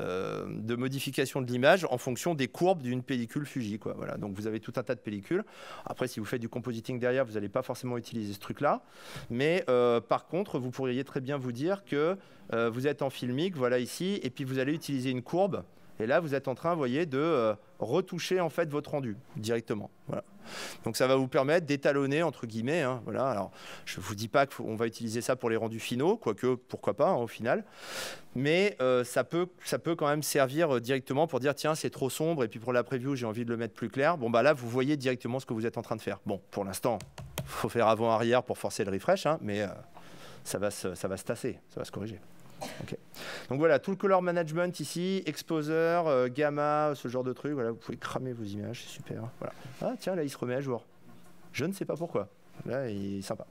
euh, de, modification de l'image en fonction des courbes d'une pellicule Fuji. Quoi. Voilà. Donc vous avez tout un tas de pellicules. Après, si vous faites du compositing derrière, vous n'allez pas forcément utiliser ce truc-là. Mais euh, par contre, vous pourriez très bien vous dire que euh, vous êtes en filmique, voilà ici, et puis vous allez utiliser une courbe et là, vous êtes en train, voyez, de euh, retoucher en fait votre rendu directement. Donc ça va vous permettre d'étalonner entre guillemets. Hein, voilà. Alors je vous dis pas qu'on va utiliser ça pour les rendus finaux, quoique pourquoi pas hein, au final. Mais euh, ça, peut, ça peut quand même servir euh, directement pour dire tiens c'est trop sombre et puis pour la preview j'ai envie de le mettre plus clair. Bon bah là vous voyez directement ce que vous êtes en train de faire. Bon pour l'instant faut faire avant-arrière pour forcer le refresh, hein, mais ça, va ça va se tasser, ça va se corriger. Donc voilà, tout le color management ici, exposeur, euh, gamma, ce genre de trucs. Voilà, vous pouvez cramer vos images, c'est super. Voilà. Ah tiens, là il se remet à jour. Je ne sais pas pourquoi. Là, il est sympa.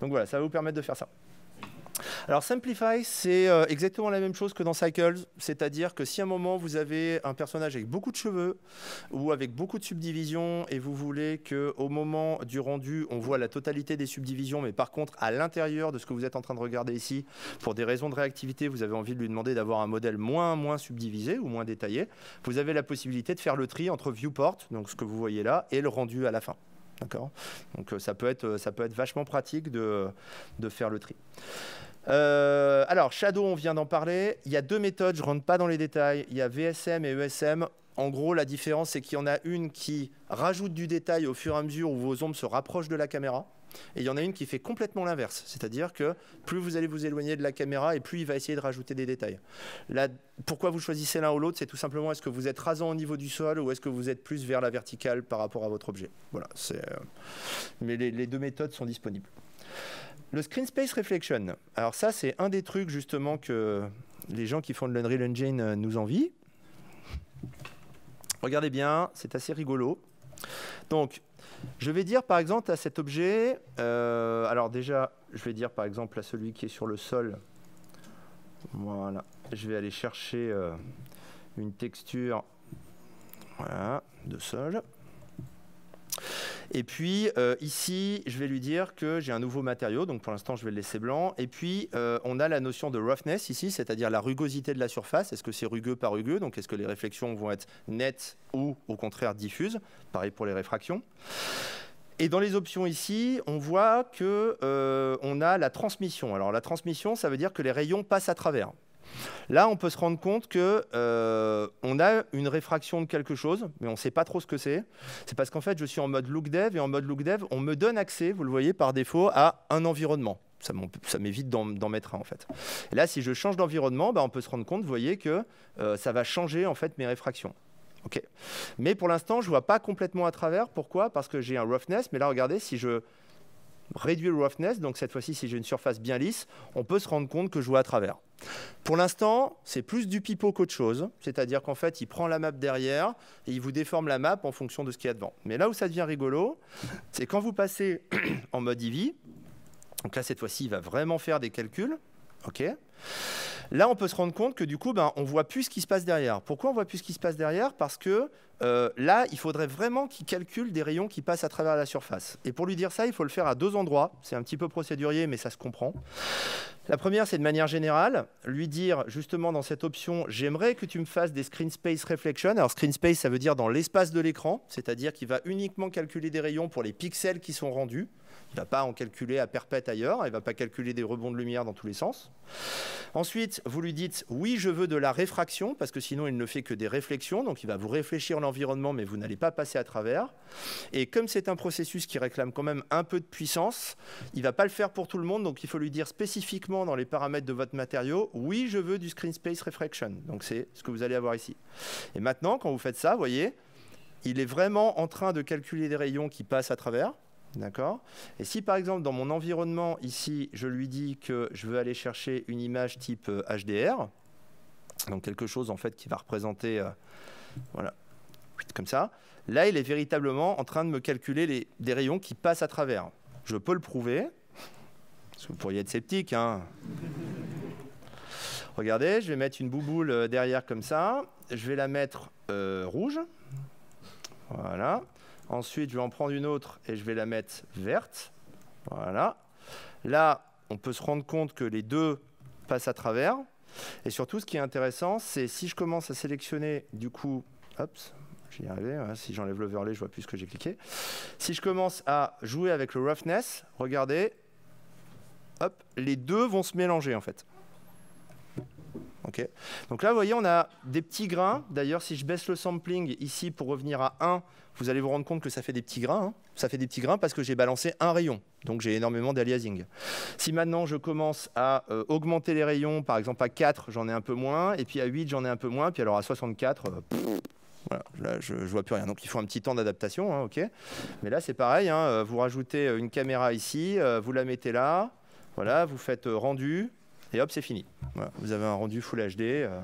Donc voilà, ça va vous permettre de faire ça. Alors Simplify, c'est euh, exactement la même chose que dans Cycles, c'est-à-dire que si à un moment vous avez un personnage avec beaucoup de cheveux ou avec beaucoup de subdivisions et vous voulez qu'au moment du rendu, on voit la totalité des subdivisions, mais par contre à l'intérieur de ce que vous êtes en train de regarder ici, pour des raisons de réactivité, vous avez envie de lui demander d'avoir un modèle moins, moins subdivisé ou moins détaillé, vous avez la possibilité de faire le tri entre viewport, donc ce que vous voyez là, et le rendu à la fin. D'accord? Donc euh, ça peut, être, ça peut être vachement pratique de, de faire le tri. Euh, alors, Shadow, on vient d'en parler. Il y a deux méthodes, je ne rentre pas dans les détails. Il y a VSM et ESM. En gros, la différence, c'est qu'il y en a une qui rajoute du détail au fur et à mesure où vos ombres se rapprochent de la caméra. Et il y en a une qui fait complètement l'inverse. C'est-à-dire que plus vous allez vous éloigner de la caméra et plus il va essayer de rajouter des détails. Pourquoi vous choisissez l'un ou l'autre C'est tout simplement est-ce que vous êtes rasant au niveau du sol ou est-ce que vous êtes plus vers la verticale par rapport à votre objet? Voilà. Euh, mais les deux méthodes sont disponibles. Le Screen Space Reflection. Alors ça, c'est un des trucs justement que les gens qui font de l'Unreal Engine euh, nous envient. Regardez bien, c'est assez rigolo. Donc, je vais dire par exemple à cet objet, euh, alors déjà, je vais dire par exemple à celui qui est sur le sol, voilà, je vais aller chercher euh, une texture de sol. Et puis euh, ici, je vais lui dire que j'ai un nouveau matériau, donc pour l'instant je vais le laisser blanc. Et puis euh, on a la notion de roughness ici, c'est-à-dire la rugosité de la surface. Est-ce que c'est rugueux par rugueux? Donc est-ce que les réflexions vont être nettes ou au contraire diffuses? Pareil pour les réfractions. Et dans les options ici, on voit que euh, a la transmission. Alors la transmission, ça veut dire que les rayons passent à travers. Là, on peut se rendre compte que euh, on a une réfraction de quelque chose, mais on ne sait pas trop ce que c'est. C'est parce qu'en fait, je suis en mode look dev et en mode look dev, on me donne accès, vous le voyez par défaut, à un environnement. Ça m'évite d'en mettre un en fait. Là, si je change d'environnement, bah, on peut se rendre compte, vous voyez, que euh, ça va changer en fait mes réfractions. Ok. Mais pour l'instant, je ne vois pas complètement à travers. Pourquoi? Parce que j'ai un roughness. Mais là, regardez, si je réduit le roughness, donc cette fois-ci, si j'ai une surface bien lisse, on peut se rendre compte que je vois à travers. Pour l'instant, c'est plus du pipeau qu'autre chose, c'est-à-dire qu'en fait, il prend la map derrière et il vous déforme la map en fonction de ce qu'il y a devant. Mais là où ça devient rigolo, c'est quand vous passez en mode EV, donc là, cette fois-ci, il va vraiment faire des calculs, ok Là, on peut se rendre compte que du coup, ben, on voit plus ce qui se passe derrière. Pourquoi on voit plus ce qui se passe derrière? Parce que euh, là, il faudrait vraiment qu'il calcule des rayons qui passent à travers la surface. Et pour lui dire ça, il faut le faire à deux endroits. C'est un petit peu procédurier, mais ça se comprend. La première, c'est de manière générale, lui dire justement dans cette option, j'aimerais que tu me fasses des screen space reflection. Alors screen space, ça veut dire dans l'espace de l'écran, c'est-à-dire qu'il va uniquement calculer des rayons pour les pixels qui sont rendus. Il ne va pas en calculer à perpète ailleurs, il ne va pas calculer des rebonds de lumière dans tous les sens. Ensuite, vous lui dites oui, je veux de la réfraction, parce que sinon il ne fait que des réflexions, donc il va vous réfléchir l'environnement, mais vous n'allez pas passer à travers. Et comme c'est un processus qui réclame quand même un peu de puissance, il ne va pas le faire pour tout le monde, donc il faut lui dire spécifiquement dans les paramètres de votre matériau oui, je veux du screen space reflection. Donc c'est ce que vous allez avoir ici. Et maintenant, quand vous faites ça, vous voyez, il est vraiment en train de calculer des rayons qui passent à travers. D'accord? Et si par exemple dans mon environnement ici, je lui dis que je veux aller chercher une image type HDR, euh, donc quelque chose en fait qui va représenter, euh, voilà, comme ça, là il est véritablement en train de me calculer les, des rayons qui passent à travers. Je peux le prouver, parce que vous pourriez être sceptique. Hein. Regardez, je vais mettre une bouboule euh, derrière comme ça, je vais la mettre rouge, voilà. Ensuite, je vais en prendre une autre et je vais la mettre verte. Voilà. Là, on peut se rendre compte que les deux passent à travers. Et surtout, ce qui est intéressant, c'est si je commence à sélectionner, du coup, hop, j'y ai arrivé, si j'enlève l'overlay, je vois plus ce que j'ai cliqué. Si je commence à jouer avec le roughness, regardez, hop, les deux vont se mélanger en fait. Donc là, vous voyez, on a des petits grains. D'ailleurs, si je baisse le sampling ici pour revenir à 1, vous allez vous rendre compte que ça fait des petits grains. Hein. Ça fait des petits grains parce que j'ai balancé un rayon. Donc j'ai énormément d'aliasing. Si maintenant je commence à euh, augmenter les rayons, par exemple à 4, j'en ai un peu moins. Et puis à 8, j'en ai un peu moins. Puis alors à 64, euh, voilà, là, je ne vois plus rien. Donc il faut un petit temps d'adaptation. Hein, ok Mais là, c'est pareil. Hein, euh, vous rajoutez une caméra ici, vous la mettez là. Voilà, vous faites rendu et hop, c'est fini. vous avez un rendu Full HD euh,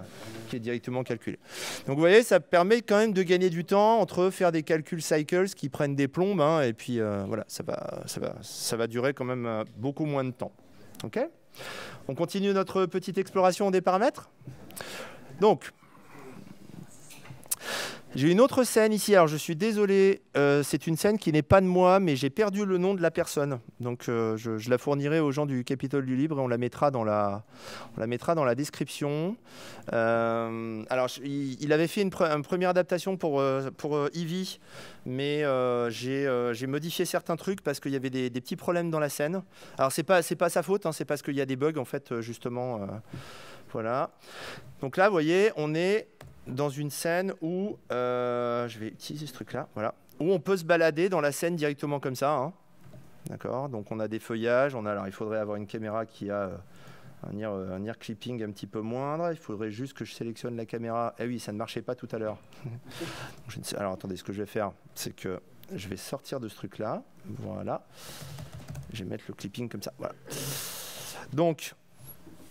qui est directement calculé. Donc vous voyez, ça permet quand même de gagner du temps entre faire des calculs cycles qui prennent des plombes, hein, et puis euh, voilà, ça va, ça, va, ça va durer quand même euh, beaucoup moins de temps. Ok? On continue notre petite exploration des paramètres? Donc, j'ai une autre scène ici. Alors, je suis désolé, euh, c'est une scène qui n'est pas de moi, mais j'ai perdu le nom de la personne. Donc, euh, je, la fournirai aux gens du Capitole du Libre et on la mettra dans la, on la, mettra dans la description. Euh, alors, il, avait fait une, première adaptation pour, pour Eevee, mais j'ai modifié certains trucs parce qu'il y avait des, petits problèmes dans la scène. Alors, c'est pas, pas sa faute, hein, c'est parce qu'il y a des bugs, en fait, justement. voilà. Donc là, vous voyez, on est dans une scène où, euh, je vais utiliser ce truc-là, voilà, où on peut se balader dans la scène directement comme ça. Hein. D'accord Donc on a des feuillages, alors il faudrait avoir une caméra qui a euh, un, ear, un ear clipping un petit peu moindre. Il faudrait juste que je sélectionne la caméra. Eh oui, ça ne marchait pas tout à l'heure. alors attendez, ce que je vais faire, c'est que je vais sortir de ce truc-là. Voilà. Je vais mettre le clipping comme ça. Voilà. Donc,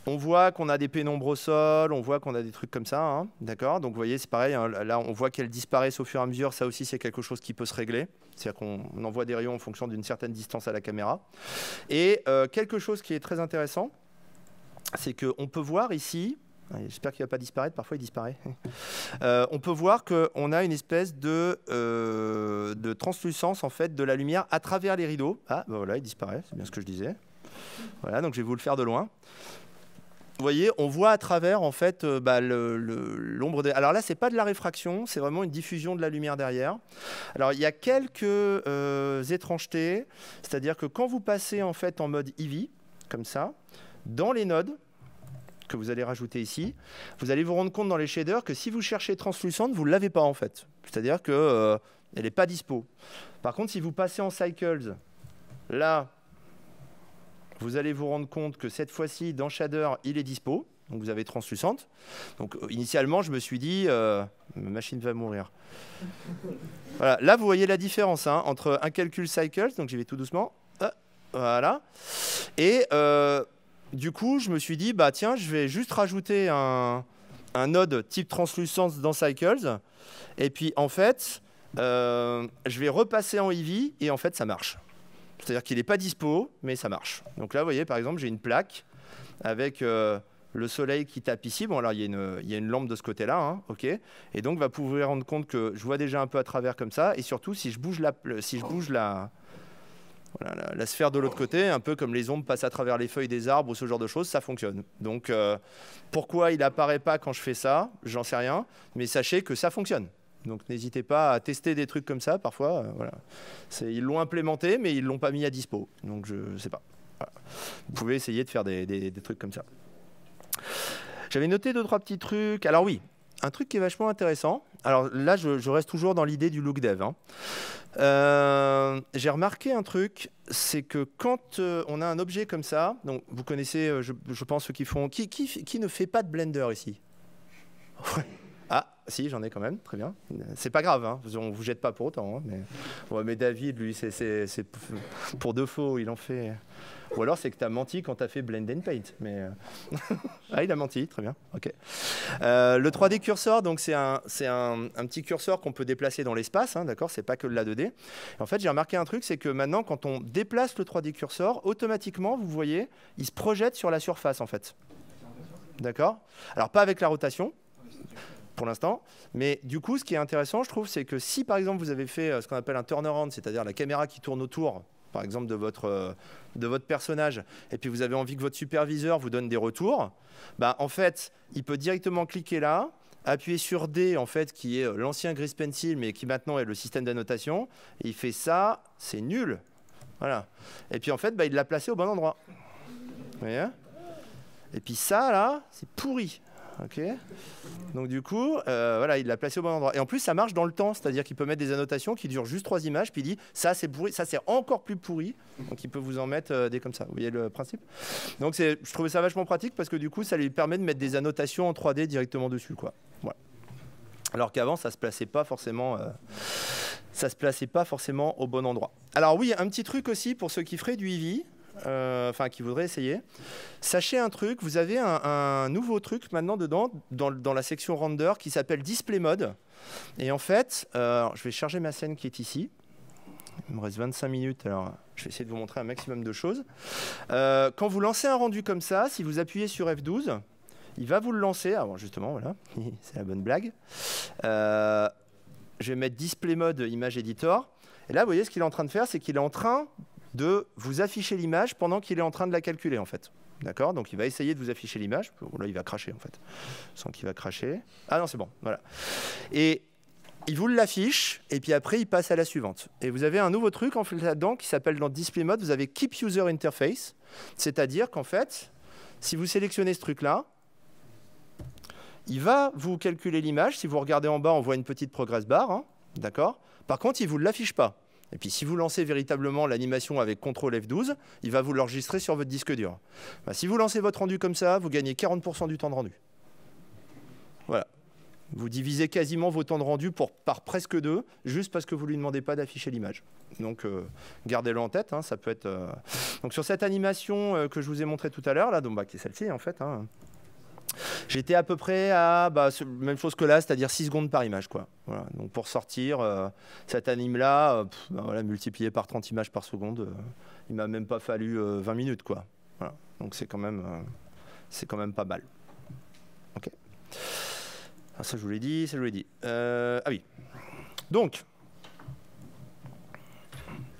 on voit qu'on a des pénombres au sol, on voit qu'on a des trucs comme ça, hein, d'accord? Donc vous voyez, c'est pareil, hein, là on voit qu'elles disparaissent au fur et à mesure, ça aussi c'est quelque chose qui peut se régler, c'est-à-dire qu'on envoie des rayons en fonction d'une certaine distance à la caméra. Et euh, quelque chose qui est très intéressant, c'est qu'on peut voir ici, j'espère qu'il ne va pas disparaître, parfois il disparaît, euh, on peut voir qu'on a une espèce de, euh, de translucence en fait de la lumière à travers les rideaux. Ah, ben voilà, il disparaît, c'est bien ce que je disais. Voilà, donc je vais vous le faire de loin vous voyez, on voit à travers en fait euh, bah, l'ombre. Des... Alors là, c'est pas de la réfraction, c'est vraiment une diffusion de la lumière derrière. Alors il y a quelques euh, étrangetés, c'est-à-dire que quand vous passez en fait en mode EV, comme ça, dans les nodes que vous allez rajouter ici, vous allez vous rendre compte dans les shaders que si vous cherchez translucente, vous ne l'avez pas en fait. C'est-à-dire qu'elle euh, n'est pas dispo. Par contre, si vous passez en cycles, là, vous allez vous rendre compte que cette fois-ci, dans Shader, il est dispo. Donc vous avez translucente. Donc euh, initialement, je me suis dit, euh, ma machine va mourir. voilà. Là, vous voyez la différence hein, entre un calcul cycles, donc j'y vais tout doucement, Voilà. Et euh, du coup, je me suis dit, bah tiens, je vais juste rajouter un, un node type translucence dans Cycles. Et puis, en fait, euh, je vais repasser en Eevee et en fait, ça marche. C'est-à-dire qu'il n'est pas dispo, mais ça marche. Donc là, vous voyez, par exemple, j'ai une plaque avec euh, le soleil qui tape ici. Bon, alors, il y, a une- lampe de ce côté-là, hein, ok Et donc, va pouvoir rendre compte que je vois déjà un peu à travers comme ça. Et surtout, si je bouge la, si je bouge la, sphère de l'autre côté, un peu comme les ombres passent à travers les feuilles des arbres ou ce genre de choses, ça fonctionne. Donc, euh, pourquoi il apparaît pas quand je fais ça? J'en sais rien. Mais sachez que ça fonctionne. Donc, n'hésitez pas à tester des trucs comme ça. Parfois, euh, voilà. Ils l'ont implémenté, mais ils l'ont pas mis à dispo. Donc, je sais pas. Vous pouvez essayer de faire des, trucs comme ça. J'avais noté deux, trois petits trucs. Alors oui, un truc qui est vachement intéressant. Alors là, je, reste toujours dans l'idée du look dev. hein. Euh, J'ai remarqué un truc, c'est que quand euh, on a un objet comme ça, donc vous connaissez, je, pense ceux qui font, qui, qui, qui ne fait pas de Blender ici? Ah, si, j'en ai quand même, très bien. C'est pas grave, hein, on vous jette pas pour autant. hein, mais... David, lui, c'est- pour de faux, il en fait. Ou alors c'est que tu as menti quand tu as fait Blend and Paint. Mais euh, ah, il a menti, très bien. Euh, le 3D cursor, donc c'est un, petit curseur qu'on peut déplacer dans l'espace, hein, d'accord C'est pas que de la 2D. Et en fait, j'ai remarqué un truc, c'est que maintenant, quand on déplace le 3D cursor, automatiquement, vous voyez, il se projette sur la surface, en fait. D'accord? Alors pas avec la rotation, pour l'instant. Mais du coup, ce qui est intéressant, je trouve, c'est que si par exemple vous avez fait euh, ce qu'on appelle un turnaround, c'est-à-dire la caméra qui tourne autour, par exemple de votre, euh, de votre personnage, et puis vous avez envie que votre superviseur vous donne des retours, bah, en fait, il peut directement cliquer là, appuyer sur D, en fait, qui est euh, l'ancien Grease Pencil, mais qui maintenant est le système d'annotation, il fait ça, c'est nul. Voilà. Et puis en fait, bah, il l'a placé au bon endroit. Vous voyez? Et puis ça, là, c'est pourri. Ok donc du coup, euh, voilà, il l'a placé au bon endroit. Et en plus, ça marche dans le temps, c'est-à-dire qu'il peut mettre des annotations qui durent juste trois images, puis il dit ça c'est pourri, ça c'est encore plus pourri. Donc il peut vous en mettre euh, des comme ça. Vous voyez le principe? Donc c'est, je trouvais ça vachement pratique parce que du coup, ça lui permet de mettre des annotations en 3D directement dessus, quoi. Alors qu'avant, ça se plaçait pas forcément. euh, ça se plaçait pas forcément au bon endroit. Alors oui, un petit truc aussi pour ceux qui feraient du Eevee, enfin qui voudraient essayer. Sachez un truc, vous avez un, nouveau truc maintenant dedans, dans, la section render, qui s'appelle Display Mode. Et en fait, euh, je vais charger ma scène qui est ici. Il me reste 25 minutes, alors je vais essayer de vous montrer un maximum de choses. Euh, quand vous lancez un rendu comme ça, si vous appuyez sur F12, il va vous le lancer. Ah bon, justement, voilà, c'est la bonne blague. Euh, je vais mettre Display Mode Image Editor. Et là, vous voyez, ce qu'il est en train de faire, c'est qu'il est en train de vous afficher l'image pendant qu'il est en train de la calculer, en fait. D'accord? Donc, il va essayer de vous afficher l'image. Là, il va cracher, en fait. Sans qu'il va cracher. Ah non, c'est bon, voilà. Et il vous l'affiche, et puis après, il passe à la suivante. Et vous avez un nouveau truc en fait là-dedans qui s'appelle dans Display Mode, vous avez Keep User Interface. C'est-à-dire qu'en fait, si vous sélectionnez ce truc-là, il va vous calculer l'image. Si vous regardez en bas, on voit une petite progress bar. hein, D'accord? Par contre, il ne vous l'affiche pas. Et puis, si vous lancez véritablement l'animation avec CTRL F12, il va vous l'enregistrer sur votre disque dur. Bah, si vous lancez votre rendu comme ça, vous gagnez 40% du temps de rendu. Voilà. Vous divisez quasiment vos temps de rendu par presque deux, juste parce que vous ne lui demandez pas d'afficher l'image. Donc, euh, gardez-le en tête. hein, ça peut être. euh, Donc, sur cette animation euh, que je vous ai montrée tout à l'heure, là, donc, bah, qui est celle-ci, en fait. hein, J'étais à peu près à bah, même chose que là, c'est-à-dire 6 secondes par image. Quoi. Donc pour sortir euh, cet anime-là, euh, bah, voilà, multiplié par 30 images par seconde, euh, il m'a même pas fallu euh, 20 minutes. Quoi. Donc c'est quand, même, euh, c'est quand même pas mal. Ah, ça je vous l'ai dit, ça je vous l'ai dit. Euh, ah oui. Donc,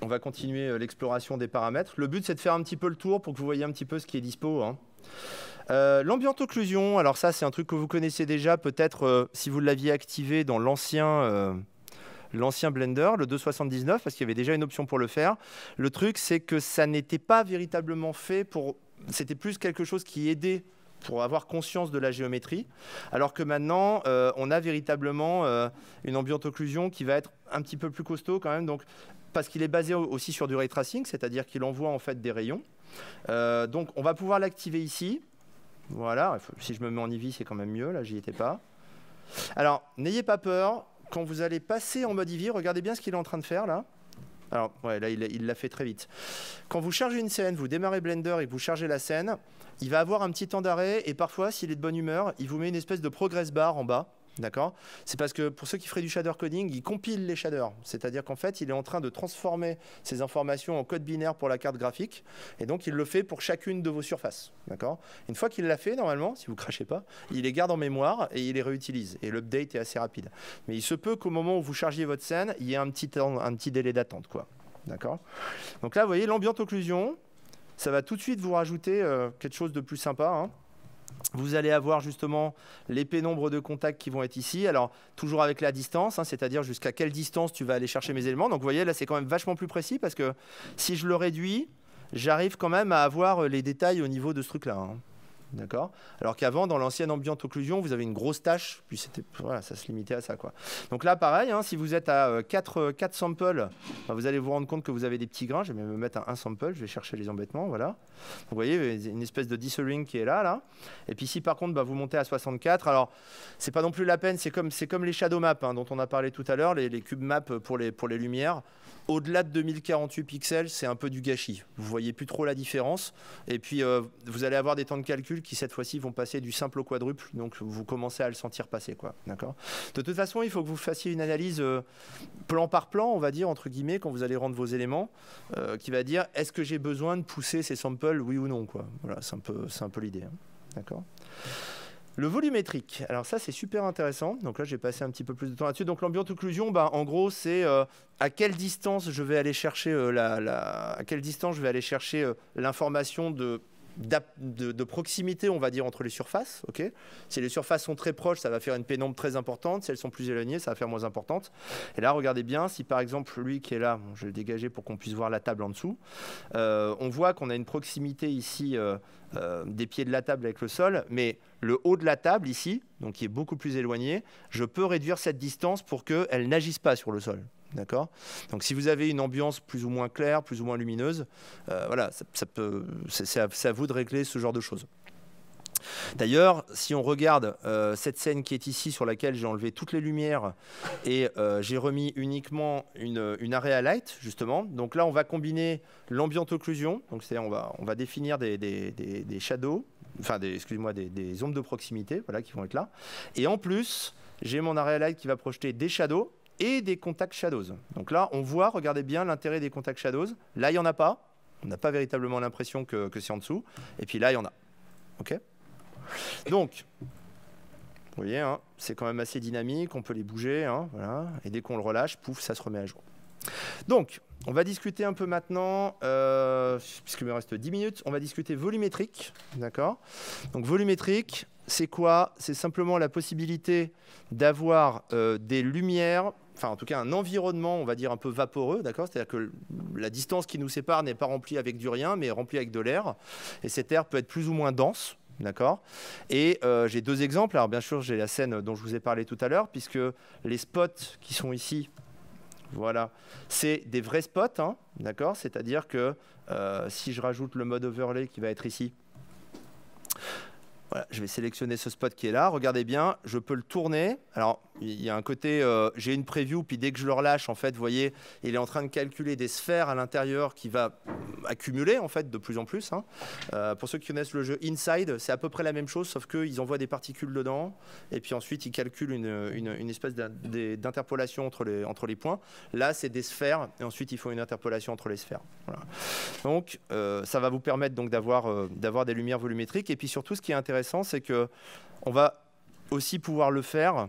on va continuer euh, l'exploration des paramètres. Le but c'est de faire un petit peu le tour pour que vous voyez un petit peu ce qui est dispo. hein. Euh, occlusion, alors ça c'est un truc que vous connaissez déjà, peut-être euh, si vous l'aviez activé dans l'ancien euh, Blender, le 279, parce qu'il y avait déjà une option pour le faire. Le truc c'est que ça n'était pas véritablement fait pour... C'était plus quelque chose qui aidait pour avoir conscience de la géométrie, alors que maintenant euh, on a véritablement une ambient occlusion qui va être un petit peu plus costaud quand même, donc parce qu'il est basé au- aussi sur du ray tracing, c'est-à-dire qu'il envoie en fait des rayons. Donc on va pouvoir l'activer ici. Voilà, si je me mets en Eevee, c'est quand même mieux, là j'y étais pas. Alors, n'ayez pas peur, quand vous allez passer en mode Eevee, regardez bien ce qu'il est en train de faire là. Alors, ouais, là, il l'a fait très vite. Quand vous chargez une scène, vous démarrez Blender et vous chargez la scène, il va avoir un petit temps d'arrêt et parfois, s'il est de bonne humeur, il vous met une espèce de progress bar en bas D'accord? C'est parce que pour ceux qui feraient du shader coding, il compile les shaders. C'est-à-dire qu'en fait, il est en train de transformer ces informations en code binaire pour la carte graphique. Et donc, il le fait pour chacune de vos surfaces. D'accord? Une fois qu'il l'a fait, normalement, si vous crachez pas, il les garde en mémoire et il les réutilise. Et l'update est assez rapide. Mais il se peut qu'au moment où vous chargiez votre scène, il y ait un petit, petit délai d'attente. quoi. D'accord? Donc là, vous voyez, l'ambient occlusion, ça va tout de suite vous rajouter euh, quelque chose de plus sympa. Hein. Vous allez avoir justement les pénombres de contacts qui vont être ici. Alors, toujours avec la distance, hein, c'est-à-dire jusqu'à quelle distance tu vas aller chercher mes éléments. Donc, vous voyez, là, c'est quand même vachement plus précis parce que si je le réduis, j'arrive quand même à avoir les détails au niveau de ce truc-là. Hein. D'accord Alors qu'avant, dans l'ancienne ambiante occlusion, vous avez une grosse tâche, puis c'était voilà, ça se limitait à ça. Quoi. Donc là, pareil, hein, si vous êtes à 4, euh, 4 euh, samples, bah, vous allez vous rendre compte que vous avez des petits grains. Je vais me mettre à un sample, je vais chercher les embêtements. Voilà. vous voyez, une espèce de dissering qui est là. là. Et puis si par contre, bah, vous montez à 64, alors c'est pas non plus la peine, c'est comme, comme les shadow maps hein, dont on a parlé tout à l'heure, les, les cube maps pour les, pour les lumières. Au-delà de 2048 pixels, c'est un peu du gâchis. Vous voyez plus trop la différence. Et puis, euh, vous allez avoir des temps de calcul qui, cette fois-ci, vont passer du simple au quadruple. Donc, vous commencez à le sentir passer. Quoi. De toute façon, il faut que vous fassiez une analyse euh, plan par plan, on va dire, entre guillemets, quand vous allez rendre vos éléments, euh, qui va dire est-ce que j'ai besoin de pousser ces samples, oui ou non quoi? Voilà, c'est un peu, peu l'idée. Hein. D'accord? Le volumétrique, alors ça c'est super intéressant. Donc là j'ai passé un petit peu plus de temps là-dessus. Donc l'ambient occlusion, bah, en gros c'est euh, à quelle distance je vais aller chercher euh, la, à quelle distance je vais aller chercher euh, l'information de de, proximité, on va dire, entre les surfaces. si les surfaces sont très proches, ça va faire une pénombre très importante. Si elles sont plus éloignées, ça va faire moins importante. Et là, regardez bien, si par exemple, lui qui est là, je vais le dégager pour qu'on puisse voir la table en dessous, euh, on voit qu'on a une proximité ici euh, euh, des pieds de la table avec le sol, mais le haut de la table ici, donc qui est beaucoup plus éloigné, je peux réduire cette distance pour qu'elle n'agisse pas sur le sol. D'accord? Donc si vous avez une ambiance plus ou moins claire, plus ou moins lumineuse, euh, voilà, ça, peut, c'est, à, vous de régler ce genre de choses. D'ailleurs, si on regarde euh, cette scène qui est ici, sur laquelle j'ai enlevé toutes les lumières et euh, j'ai remis uniquement une, une area light, justement. Donc là, on va combiner l'ambient occlusion, donc c'est-à-dire on va, on va définir des, des, des, shadows, enfin, excusez-moi, des, des ombres de proximité, voilà, qui vont être là. Et en plus, j'ai mon area light qui va projeter des shadows et des contacts shadows. Donc là, on voit, regardez bien l'intérêt des contacts shadows. Là, il n'y en a pas. On n'a pas véritablement l'impression que, c'est en dessous. Et puis là, il y en a. OK? Donc, vous voyez, hein, c'est quand même assez dynamique, on peut les bouger. Hein, voilà, et dès qu'on le relâche, pouf, ça se remet à jour. Donc, on va discuter un peu maintenant, euh, puisqu'il me reste 10 minutes, on va discuter volumétrique. D'accord? Donc, volumétrique, c'est quoi? C'est simplement la possibilité d'avoir euh, des lumières, enfin en tout cas un environnement, on va dire un peu vaporeux, d'accord? C'est-à-dire que la distance qui nous sépare n'est pas remplie avec du rien, mais remplie avec de l'air. Et cet air peut être plus ou moins dense. D'accord? Et euh, j'ai deux exemples. Alors, bien sûr, j'ai la scène dont je vous ai parlé tout à l'heure, puisque les spots qui sont ici, voilà, c'est des vrais spots. Hein, d'accord? C'est-à-dire que euh, si je rajoute le mode overlay qui va être ici, je vais sélectionner ce spot qui est là. Regardez bien, je peux le tourner. Alors, il y a un côté, euh, j'ai une preview, puis dès que je le relâche, en fait, vous voyez, il est en train de calculer des sphères à l'intérieur qui va accumuler, en fait, de plus en plus. Hein. Euh, pour ceux qui connaissent le jeu Inside, c'est à peu près la même chose, sauf qu'ils envoient des particules dedans, et puis ensuite, ils calculent une, espèce d'interpolation entre les, entre les points. Là, c'est des sphères, et ensuite, il faut une interpolation entre les sphères. Donc, euh, ça va vous permettre d'avoir d'avoir des lumières volumétriques, et puis surtout, ce qui est intéressant, c'est que on va aussi pouvoir le faire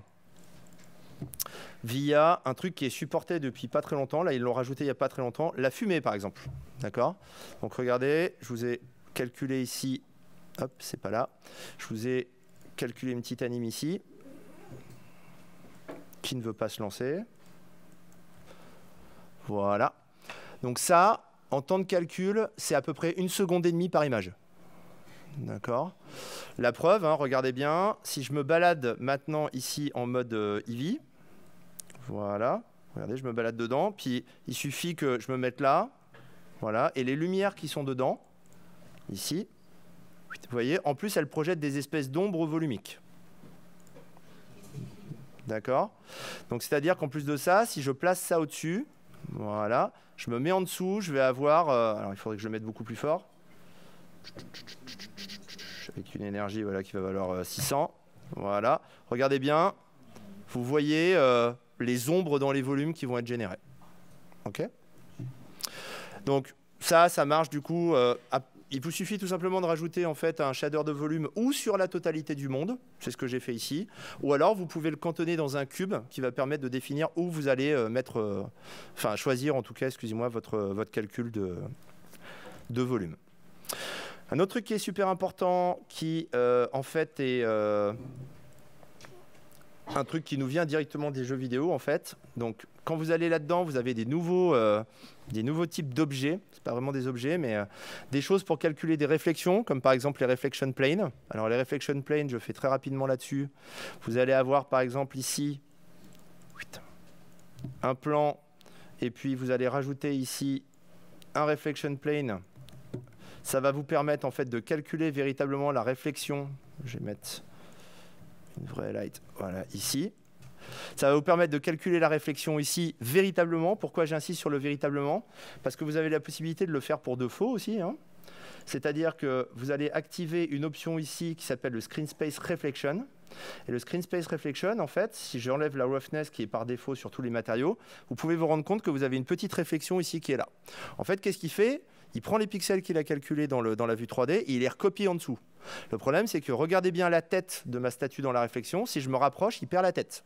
via un truc qui est supporté depuis pas très longtemps. Là, ils l'ont rajouté il n'y a pas très longtemps. La fumée, par exemple. D'accord? Donc, regardez, je vous ai calculé ici. Hop, c'est pas là. Je vous ai calculé une petite anime ici qui ne veut pas se lancer. Voilà. Donc ça, en temps de calcul, c'est à peu près une seconde et demie par image. D'accord. La preuve, hein, regardez bien, si je me balade maintenant ici en mode euh, Eevee, voilà, regardez, je me balade dedans, puis il suffit que je me mette là, voilà, et les lumières qui sont dedans, ici, vous voyez, en plus elles projettent des espèces d'ombres volumiques. D'accord. Donc c'est-à-dire qu'en plus de ça, si je place ça au-dessus, voilà, je me mets en dessous, je vais avoir, euh, alors il faudrait que je le mette beaucoup plus fort, avec une énergie voilà, qui va valoir 600. Voilà, regardez bien, vous voyez les ombres dans les volumes qui vont être générés. Ok Donc ça, ça marche du coup. il vous suffit tout simplement de rajouter en fait un shader de volume ou sur la totalité du monde, c'est ce que j'ai fait ici, ou alors vous pouvez le cantonner dans un cube qui va permettre de définir où vous allez mettre, enfin choisir en tout cas, excusez-moi, votre, votre calcul de, de volume. Un autre truc qui est super important, qui euh, en fait est euh, un truc qui nous vient directement des jeux vidéo en fait. Donc quand vous allez là-dedans, vous avez des nouveaux, euh, des nouveaux types d'objets. C'est pas vraiment des objets, mais des choses pour calculer des réflexions, comme par exemple les reflection planes. Alors les reflection planes, je fais très rapidement là-dessus. Vous allez avoir par exemple ici un plan, et puis vous allez rajouter ici un reflection plane ça va vous permettre en fait de calculer véritablement la réflexion. Je vais mettre une vraie light, voilà, ici. Ça va vous permettre de calculer la réflexion ici véritablement. Pourquoi j'insiste sur le véritablement? Parce que vous avez la possibilité de le faire pour de faux aussi. Hein. C'est-à-dire que vous allez activer une option ici qui s'appelle le Screen Space Reflection. Et le Screen Space Reflection, en fait, si j'enlève la roughness qui est par défaut sur tous les matériaux, vous pouvez vous rendre compte que vous avez une petite réflexion ici qui est là. En fait, qu'est-ce qu'il fait? Il prend les pixels qu'il a calculés dans, la vue 3D et il les recopie en dessous. Le problème, c'est que regardez bien la tête de ma statue dans la réflexion. Si je me rapproche, il perd la tête.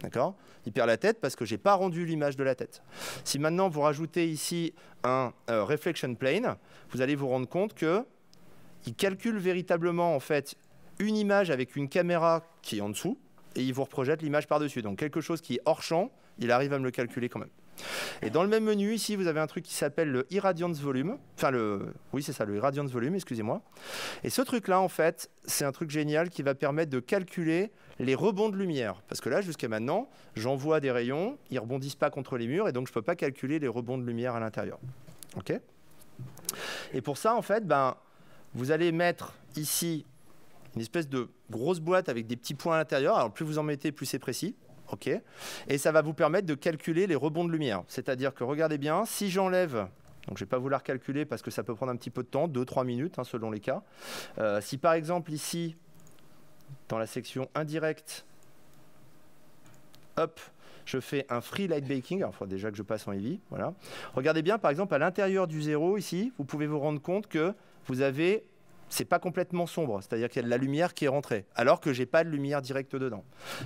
D'accord? Il perd la tête parce que je n'ai pas rendu l'image de la tête. Si maintenant vous rajoutez ici un euh, reflection plane, vous allez vous rendre compte que il calcule véritablement en fait une image avec une caméra qui est en dessous et il vous reprojette l'image par-dessus. Donc quelque chose qui est hors champ, il arrive à me le calculer quand même. Et dans le même menu, ici, vous avez un truc qui s'appelle le Irradiance Volume. Enfin, le, oui, c'est ça, le Irradiance Volume, excusez-moi. Et ce truc-là, en fait, c'est un truc génial qui va permettre de calculer les rebonds de lumière. Parce que là, jusqu'à maintenant, j'envoie des rayons, ils rebondissent pas contre les murs, et donc je ne peux pas calculer les rebonds de lumière à l'intérieur. OK? Et pour ça, en fait, ben, vous allez mettre ici une espèce de grosse boîte avec des petits points à l'intérieur. Alors, plus vous en mettez, plus c'est précis. OK Et ça va vous permettre de calculer les rebonds de lumière. C'est-à-dire que, regardez bien, si j'enlève donc je ne vais pas vouloir calculer parce que ça peut prendre un petit peu de temps, 2-3 minutes hein, selon les cas. Euh, si par exemple ici, dans la section indirect, hop, je fais un free light baking, alors il faut déjà que je passe en heavy, voilà. Regardez bien par exemple à l'intérieur du zéro ici, vous pouvez vous rendre compte que vous avez c'est pas complètement sombre, c'est-à-dire qu'il y a de la lumière qui est rentrée, alors que j'ai pas de lumière directe dedans.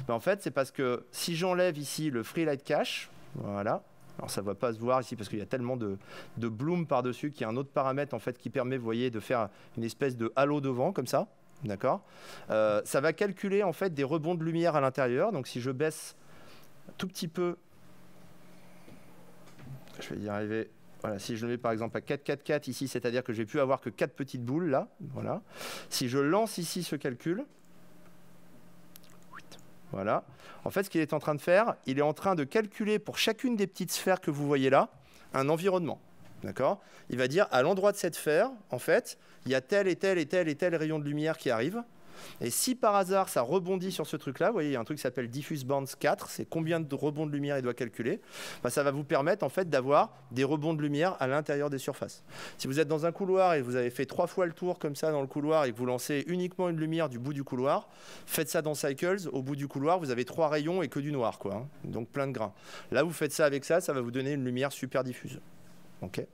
Mais en fait, c'est parce que si j'enlève ici le free light cache, voilà, alors ça ne va pas se voir ici parce qu'il y a tellement de, de bloom par-dessus qu'il y a un autre paramètre en fait qui permet, voyez, de faire une espèce de halo devant comme ça, d'accord? Euh, Ça va calculer en fait des rebonds de lumière à l'intérieur. Donc si je baisse tout petit peu, je vais y arriver voilà, si je le mets par exemple à 4, 4, 4 ici, c'est-à-dire que je vais plus avoir que 4 petites boules là. Voilà. Si je lance ici ce calcul, voilà. En fait, ce qu'il est en train de faire, il est en train de calculer pour chacune des petites sphères que vous voyez là, un environnement. D'accord? Il va dire à l'endroit de cette sphère, en fait, il y a tel et tel et tel et tel rayon de lumière qui arrive. Et si par hasard ça rebondit sur ce truc-là, vous voyez, il y a un truc qui s'appelle diffuse bands 4, c'est combien de rebonds de lumière il doit calculer, bah, ça va vous permettre en fait d'avoir des rebonds de lumière à l'intérieur des surfaces. Si vous êtes dans un couloir et vous avez fait trois fois le tour comme ça dans le couloir et que vous lancez uniquement une lumière du bout du couloir, faites ça dans Cycles, au bout du couloir, vous avez trois rayons et que du noir, quoi, hein. donc plein de grains. Là, vous faites ça avec ça, ça va vous donner une lumière super diffuse. ok?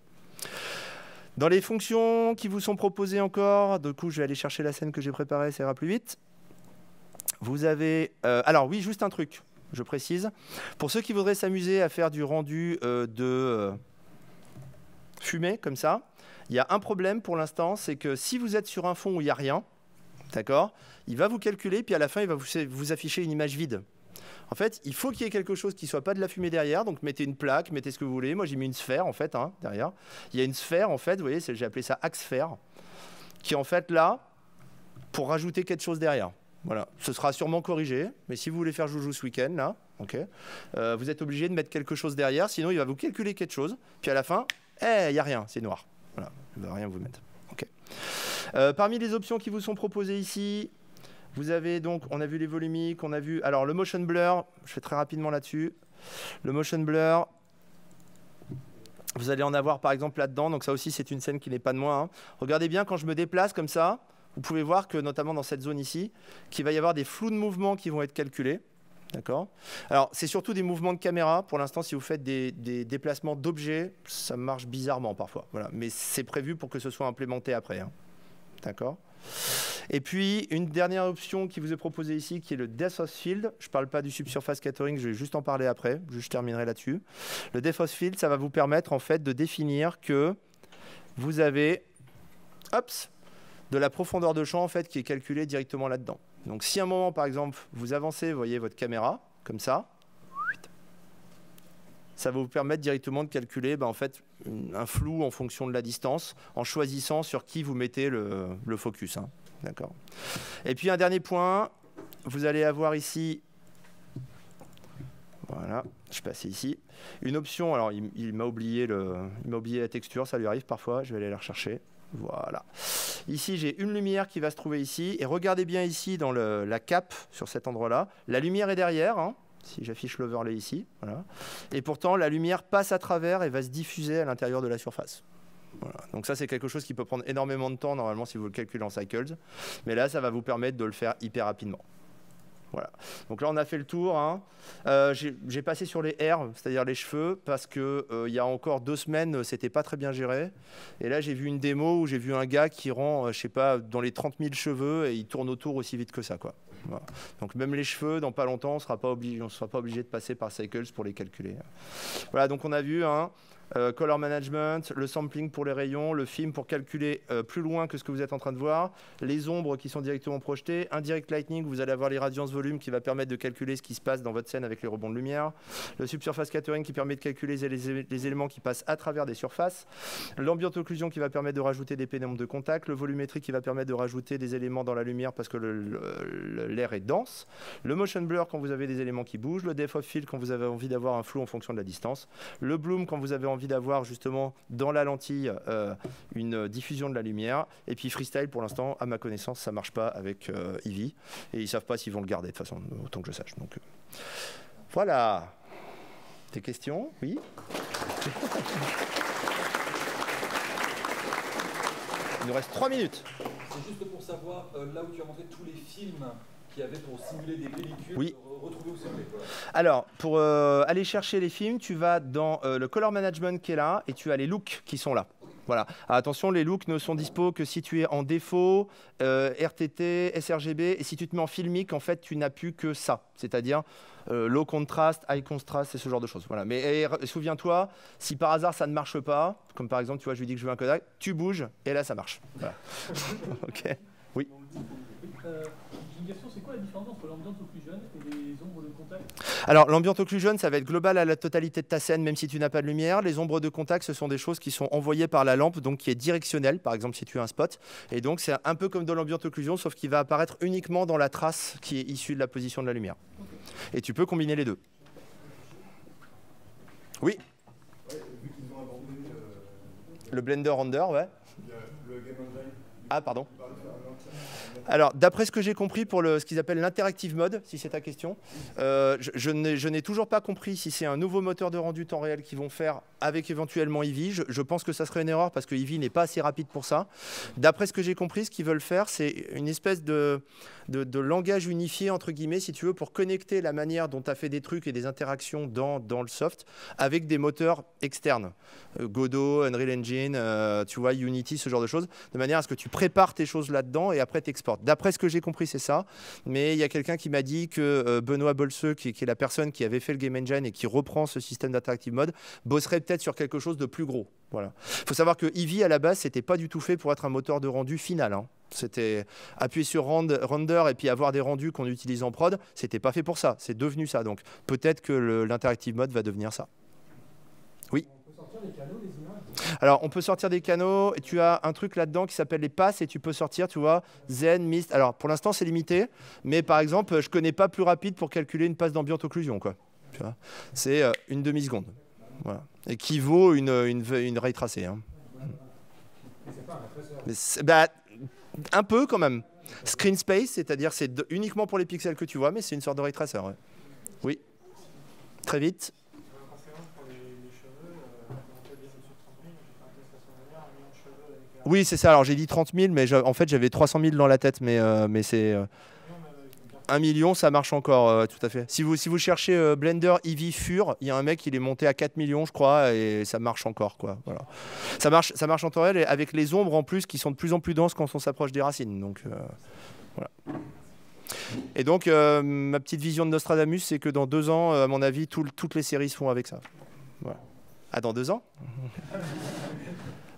Dans les fonctions qui vous sont proposées encore, du coup, je vais aller chercher la scène que j'ai préparée, ça ira plus vite. Vous avez... Euh, alors oui, juste un truc, je précise. Pour ceux qui voudraient s'amuser à faire du rendu euh, de euh, fumée, comme ça, il y a un problème pour l'instant, c'est que si vous êtes sur un fond où il n'y a rien, d'accord, il va vous calculer, puis à la fin, il va vous afficher une image vide. En fait, il faut qu'il y ait quelque chose qui soit pas de la fumée derrière. Donc mettez une plaque, mettez ce que vous voulez. Moi j'ai mis une sphère en fait hein, derrière. Il y a une sphère en fait, vous voyez, j'ai appelé ça axe sphère, qui est en fait là pour rajouter quelque chose derrière. Voilà, ce sera sûrement corrigé, mais si vous voulez faire joujou ce week-end, là, ok, euh, vous êtes obligé de mettre quelque chose derrière, sinon il va vous calculer quelque chose, puis à la fin, eh, il n'y a rien, c'est noir. Voilà, il ne va rien vous mettre. Ok. Euh, parmi les options qui vous sont proposées ici, vous avez donc, on a vu les volumiques, on a vu. Alors le motion blur, je fais très rapidement là-dessus. Le motion blur, Vous allez en avoir par exemple là-dedans, donc ça aussi c'est une scène qui n'est pas de moi. hein. Regardez bien quand je me déplace comme ça, vous pouvez voir que notamment dans cette zone ici, qu'il va y avoir des flous de mouvements qui vont être calculés. D'accord? Alors c'est surtout des mouvements de caméra. Pour l'instant, si vous faites des, déplacements d'objets, ça marche bizarrement parfois. Voilà. Mais c'est prévu pour que ce soit implémenté après. hein. D'accord? Et puis, une dernière option qui vous est proposée ici, qui est le of Field. Je ne parle pas du subsurface catering, je vais juste en parler après. Je terminerai là-dessus. Le of Field, ça va vous permettre en fait de définir que vous avez de la profondeur de champ en fait, qui est calculée directement là-dedans. Donc, si à un moment, par exemple, vous avancez, vous voyez votre caméra, comme ça, ça va vous permettre directement de calculer bah, en fait, un flou en fonction de la distance, en choisissant sur qui vous mettez le, focus. hein. D'accord. Et puis un dernier point, vous allez avoir ici, voilà, je passe ici, une option. Alors il, m'a oublié le, il oublié la texture, ça lui arrive parfois. Je vais aller la rechercher. Voilà. Ici, j'ai une lumière qui va se trouver ici. Et regardez bien ici dans la cape sur cet endroit-là. La lumière est derrière. hein, si j'affiche l'overlay ici. Voilà. Et pourtant, la lumière passe à travers et va se diffuser à l'intérieur de la surface. Donc ça, c'est quelque chose qui peut prendre énormément de temps, normalement, si vous le calculez en cycles. Mais là, ça va vous permettre de le faire hyper rapidement. Voilà. Donc là, on a fait le tour. hein. Euh, J'ai passé sur les airs, c'est-à-dire les cheveux, parce que euh, il y a encore deux semaines, euh, c'était pas très bien géré. Et là, j'ai vu une démo où j'ai vu un gars qui rend, euh, je sais pas, dans les 30 000 cheveux et il tourne autour aussi vite que ça, quoi. Donc même les cheveux, dans pas longtemps, on on sera pas obligé de passer par Cycles pour les calculer. Voilà. Donc on a vu. Hein, euh, color management, le sampling pour les rayons, le film pour calculer euh, plus loin que ce que vous êtes en train de voir, les ombres qui sont directement projetées, indirect lighting, vous allez avoir les radiances volume qui va permettre de calculer ce qui se passe dans votre scène avec les rebonds de lumière, le subsurface catering qui permet de calculer les, éléments qui passent à travers des surfaces, l'ambient occlusion qui va permettre de rajouter des pénombres de contact, le volumétrie qui va permettre de rajouter des éléments dans la lumière parce que l'air est dense, le motion blur quand vous avez des éléments qui bougent, le depth of field quand vous avez envie d'avoir un flou en fonction de la distance, le bloom quand vous avez envie d'avoir justement dans la lentille euh, une diffusion de la lumière. Et puis freestyle, pour l'instant, à ma connaissance, ça marche pas avec euh, Eevee. Et ils savent pas s'ils vont le garder de façon, autant que je sache. Donc euh, voilà. Des questions? Oui? Il nous reste 3 minutes. C'est juste pour savoir, euh, là où tu as montré tous les films qu'il y avait pour simuler des pellicules, Oui. retrouver où c'était. Alors, pour euh, aller chercher les films, tu vas dans euh, le color management qui est là et tu as les looks qui sont là. Voilà. Alors, attention, les looks ne sont dispo que si tu es en défaut, euh, RTT, sRGB. Et si tu te mets en filmique, en fait, tu n'as plus que ça. C'est-à-dire euh, low contrast, high contrast et ce genre de choses. Voilà. Mais souviens-toi, si par hasard ça ne marche pas, comme par exemple, tu vois, je lui dis que je veux un Kodak, tu bouges et là ça marche. Voilà. ok. Euh, une question, c'est quoi la différence entre l'ambiance occlusion et les ombres de contact Alors, l'ambient occlusion, ça va être global à la totalité de ta scène, même si tu n'as pas de lumière. Les ombres de contact, ce sont des choses qui sont envoyées par la lampe, donc qui est directionnelle, par exemple si tu as un spot. Et donc, c'est un peu comme dans l'ambient occlusion, sauf qu'il va apparaître uniquement dans la trace qui est issue de la position de la lumière. Et tu peux combiner les deux. Oui Le Blender Render, ouais. Ah, pardon. Alors, d'après ce que j'ai compris pour ce qu'ils appellent l'interactive mode, si c'est ta question, euh, je, n'ai- toujours pas compris si c'est un nouveau moteur de rendu temps réel qu'ils vont faire avec éventuellement Eevee. Je, pense que ça serait une erreur parce que Eevee n'est pas assez rapide pour ça. D'après ce que j'ai compris, ce qu'ils veulent faire, c'est une espèce de, langage unifié, entre guillemets, si tu veux, pour connecter la manière dont tu as fait des trucs et des interactions dans, le soft avec des moteurs externes. Euh, Godot, Unreal Engine, euh, tu vois, Unity, ce genre de choses, de manière à ce que tu prépares tes choses là-dedans et après tu D'après ce que j'ai compris, c'est ça. Mais il y a quelqu'un qui m'a dit que euh, Benoît Bolseux, qui, est la personne qui avait fait le Game Engine et qui reprend ce système d'interactive mode, bosserait peut-être sur quelque chose de plus gros. Voilà. faut savoir que Eevee, à la base, c'était pas du tout fait pour être un moteur de rendu final. hein. C'était appuyer sur rend- render et puis avoir des rendus qu'on utilise en prod. C'était pas fait pour ça. C'est devenu ça. Donc peut-être que l'interactive mode va devenir ça. Alors, on peut sortir des canaux et tu as un truc là-dedans qui s'appelle les passes et tu peux sortir, tu vois, Zen, Mist. Alors, pour l'instant, c'est limité, mais par exemple, je connais pas plus rapide pour calculer une passe d'ambient occlusion, c'est euh, une demi-seconde. Voilà. Et qui vaut une, une, une ray tracée. hein. Bah, un peu quand même. Screen space, c'est-à-dire c'est uniquement pour les pixels que tu vois, mais c'est une sorte de ray tracer. Oui. Très vite. Oui, c'est ça. Alors j'ai dit 30 000, mais en fait j'avais 300 000 dans la tête, mais, euh, c'est. euh, 1 million, ça marche encore, euh, tout à fait. Si vous, si vous cherchez euh, Blender Eevee Fur, il y a un mec, il est monté à 4 millions, je crois, et ça marche encore, quoi. Voilà. Ça marche, ça marche en temps réel, et avec les ombres en plus qui sont de plus en plus denses quand on s'approche des racines. Donc, euh, voilà. Et donc, euh, ma petite vision de Nostradamus, c'est que dans deux ans, euh, à mon avis, toutes les séries se font avec ça. Voilà. Ah, dans deux ans?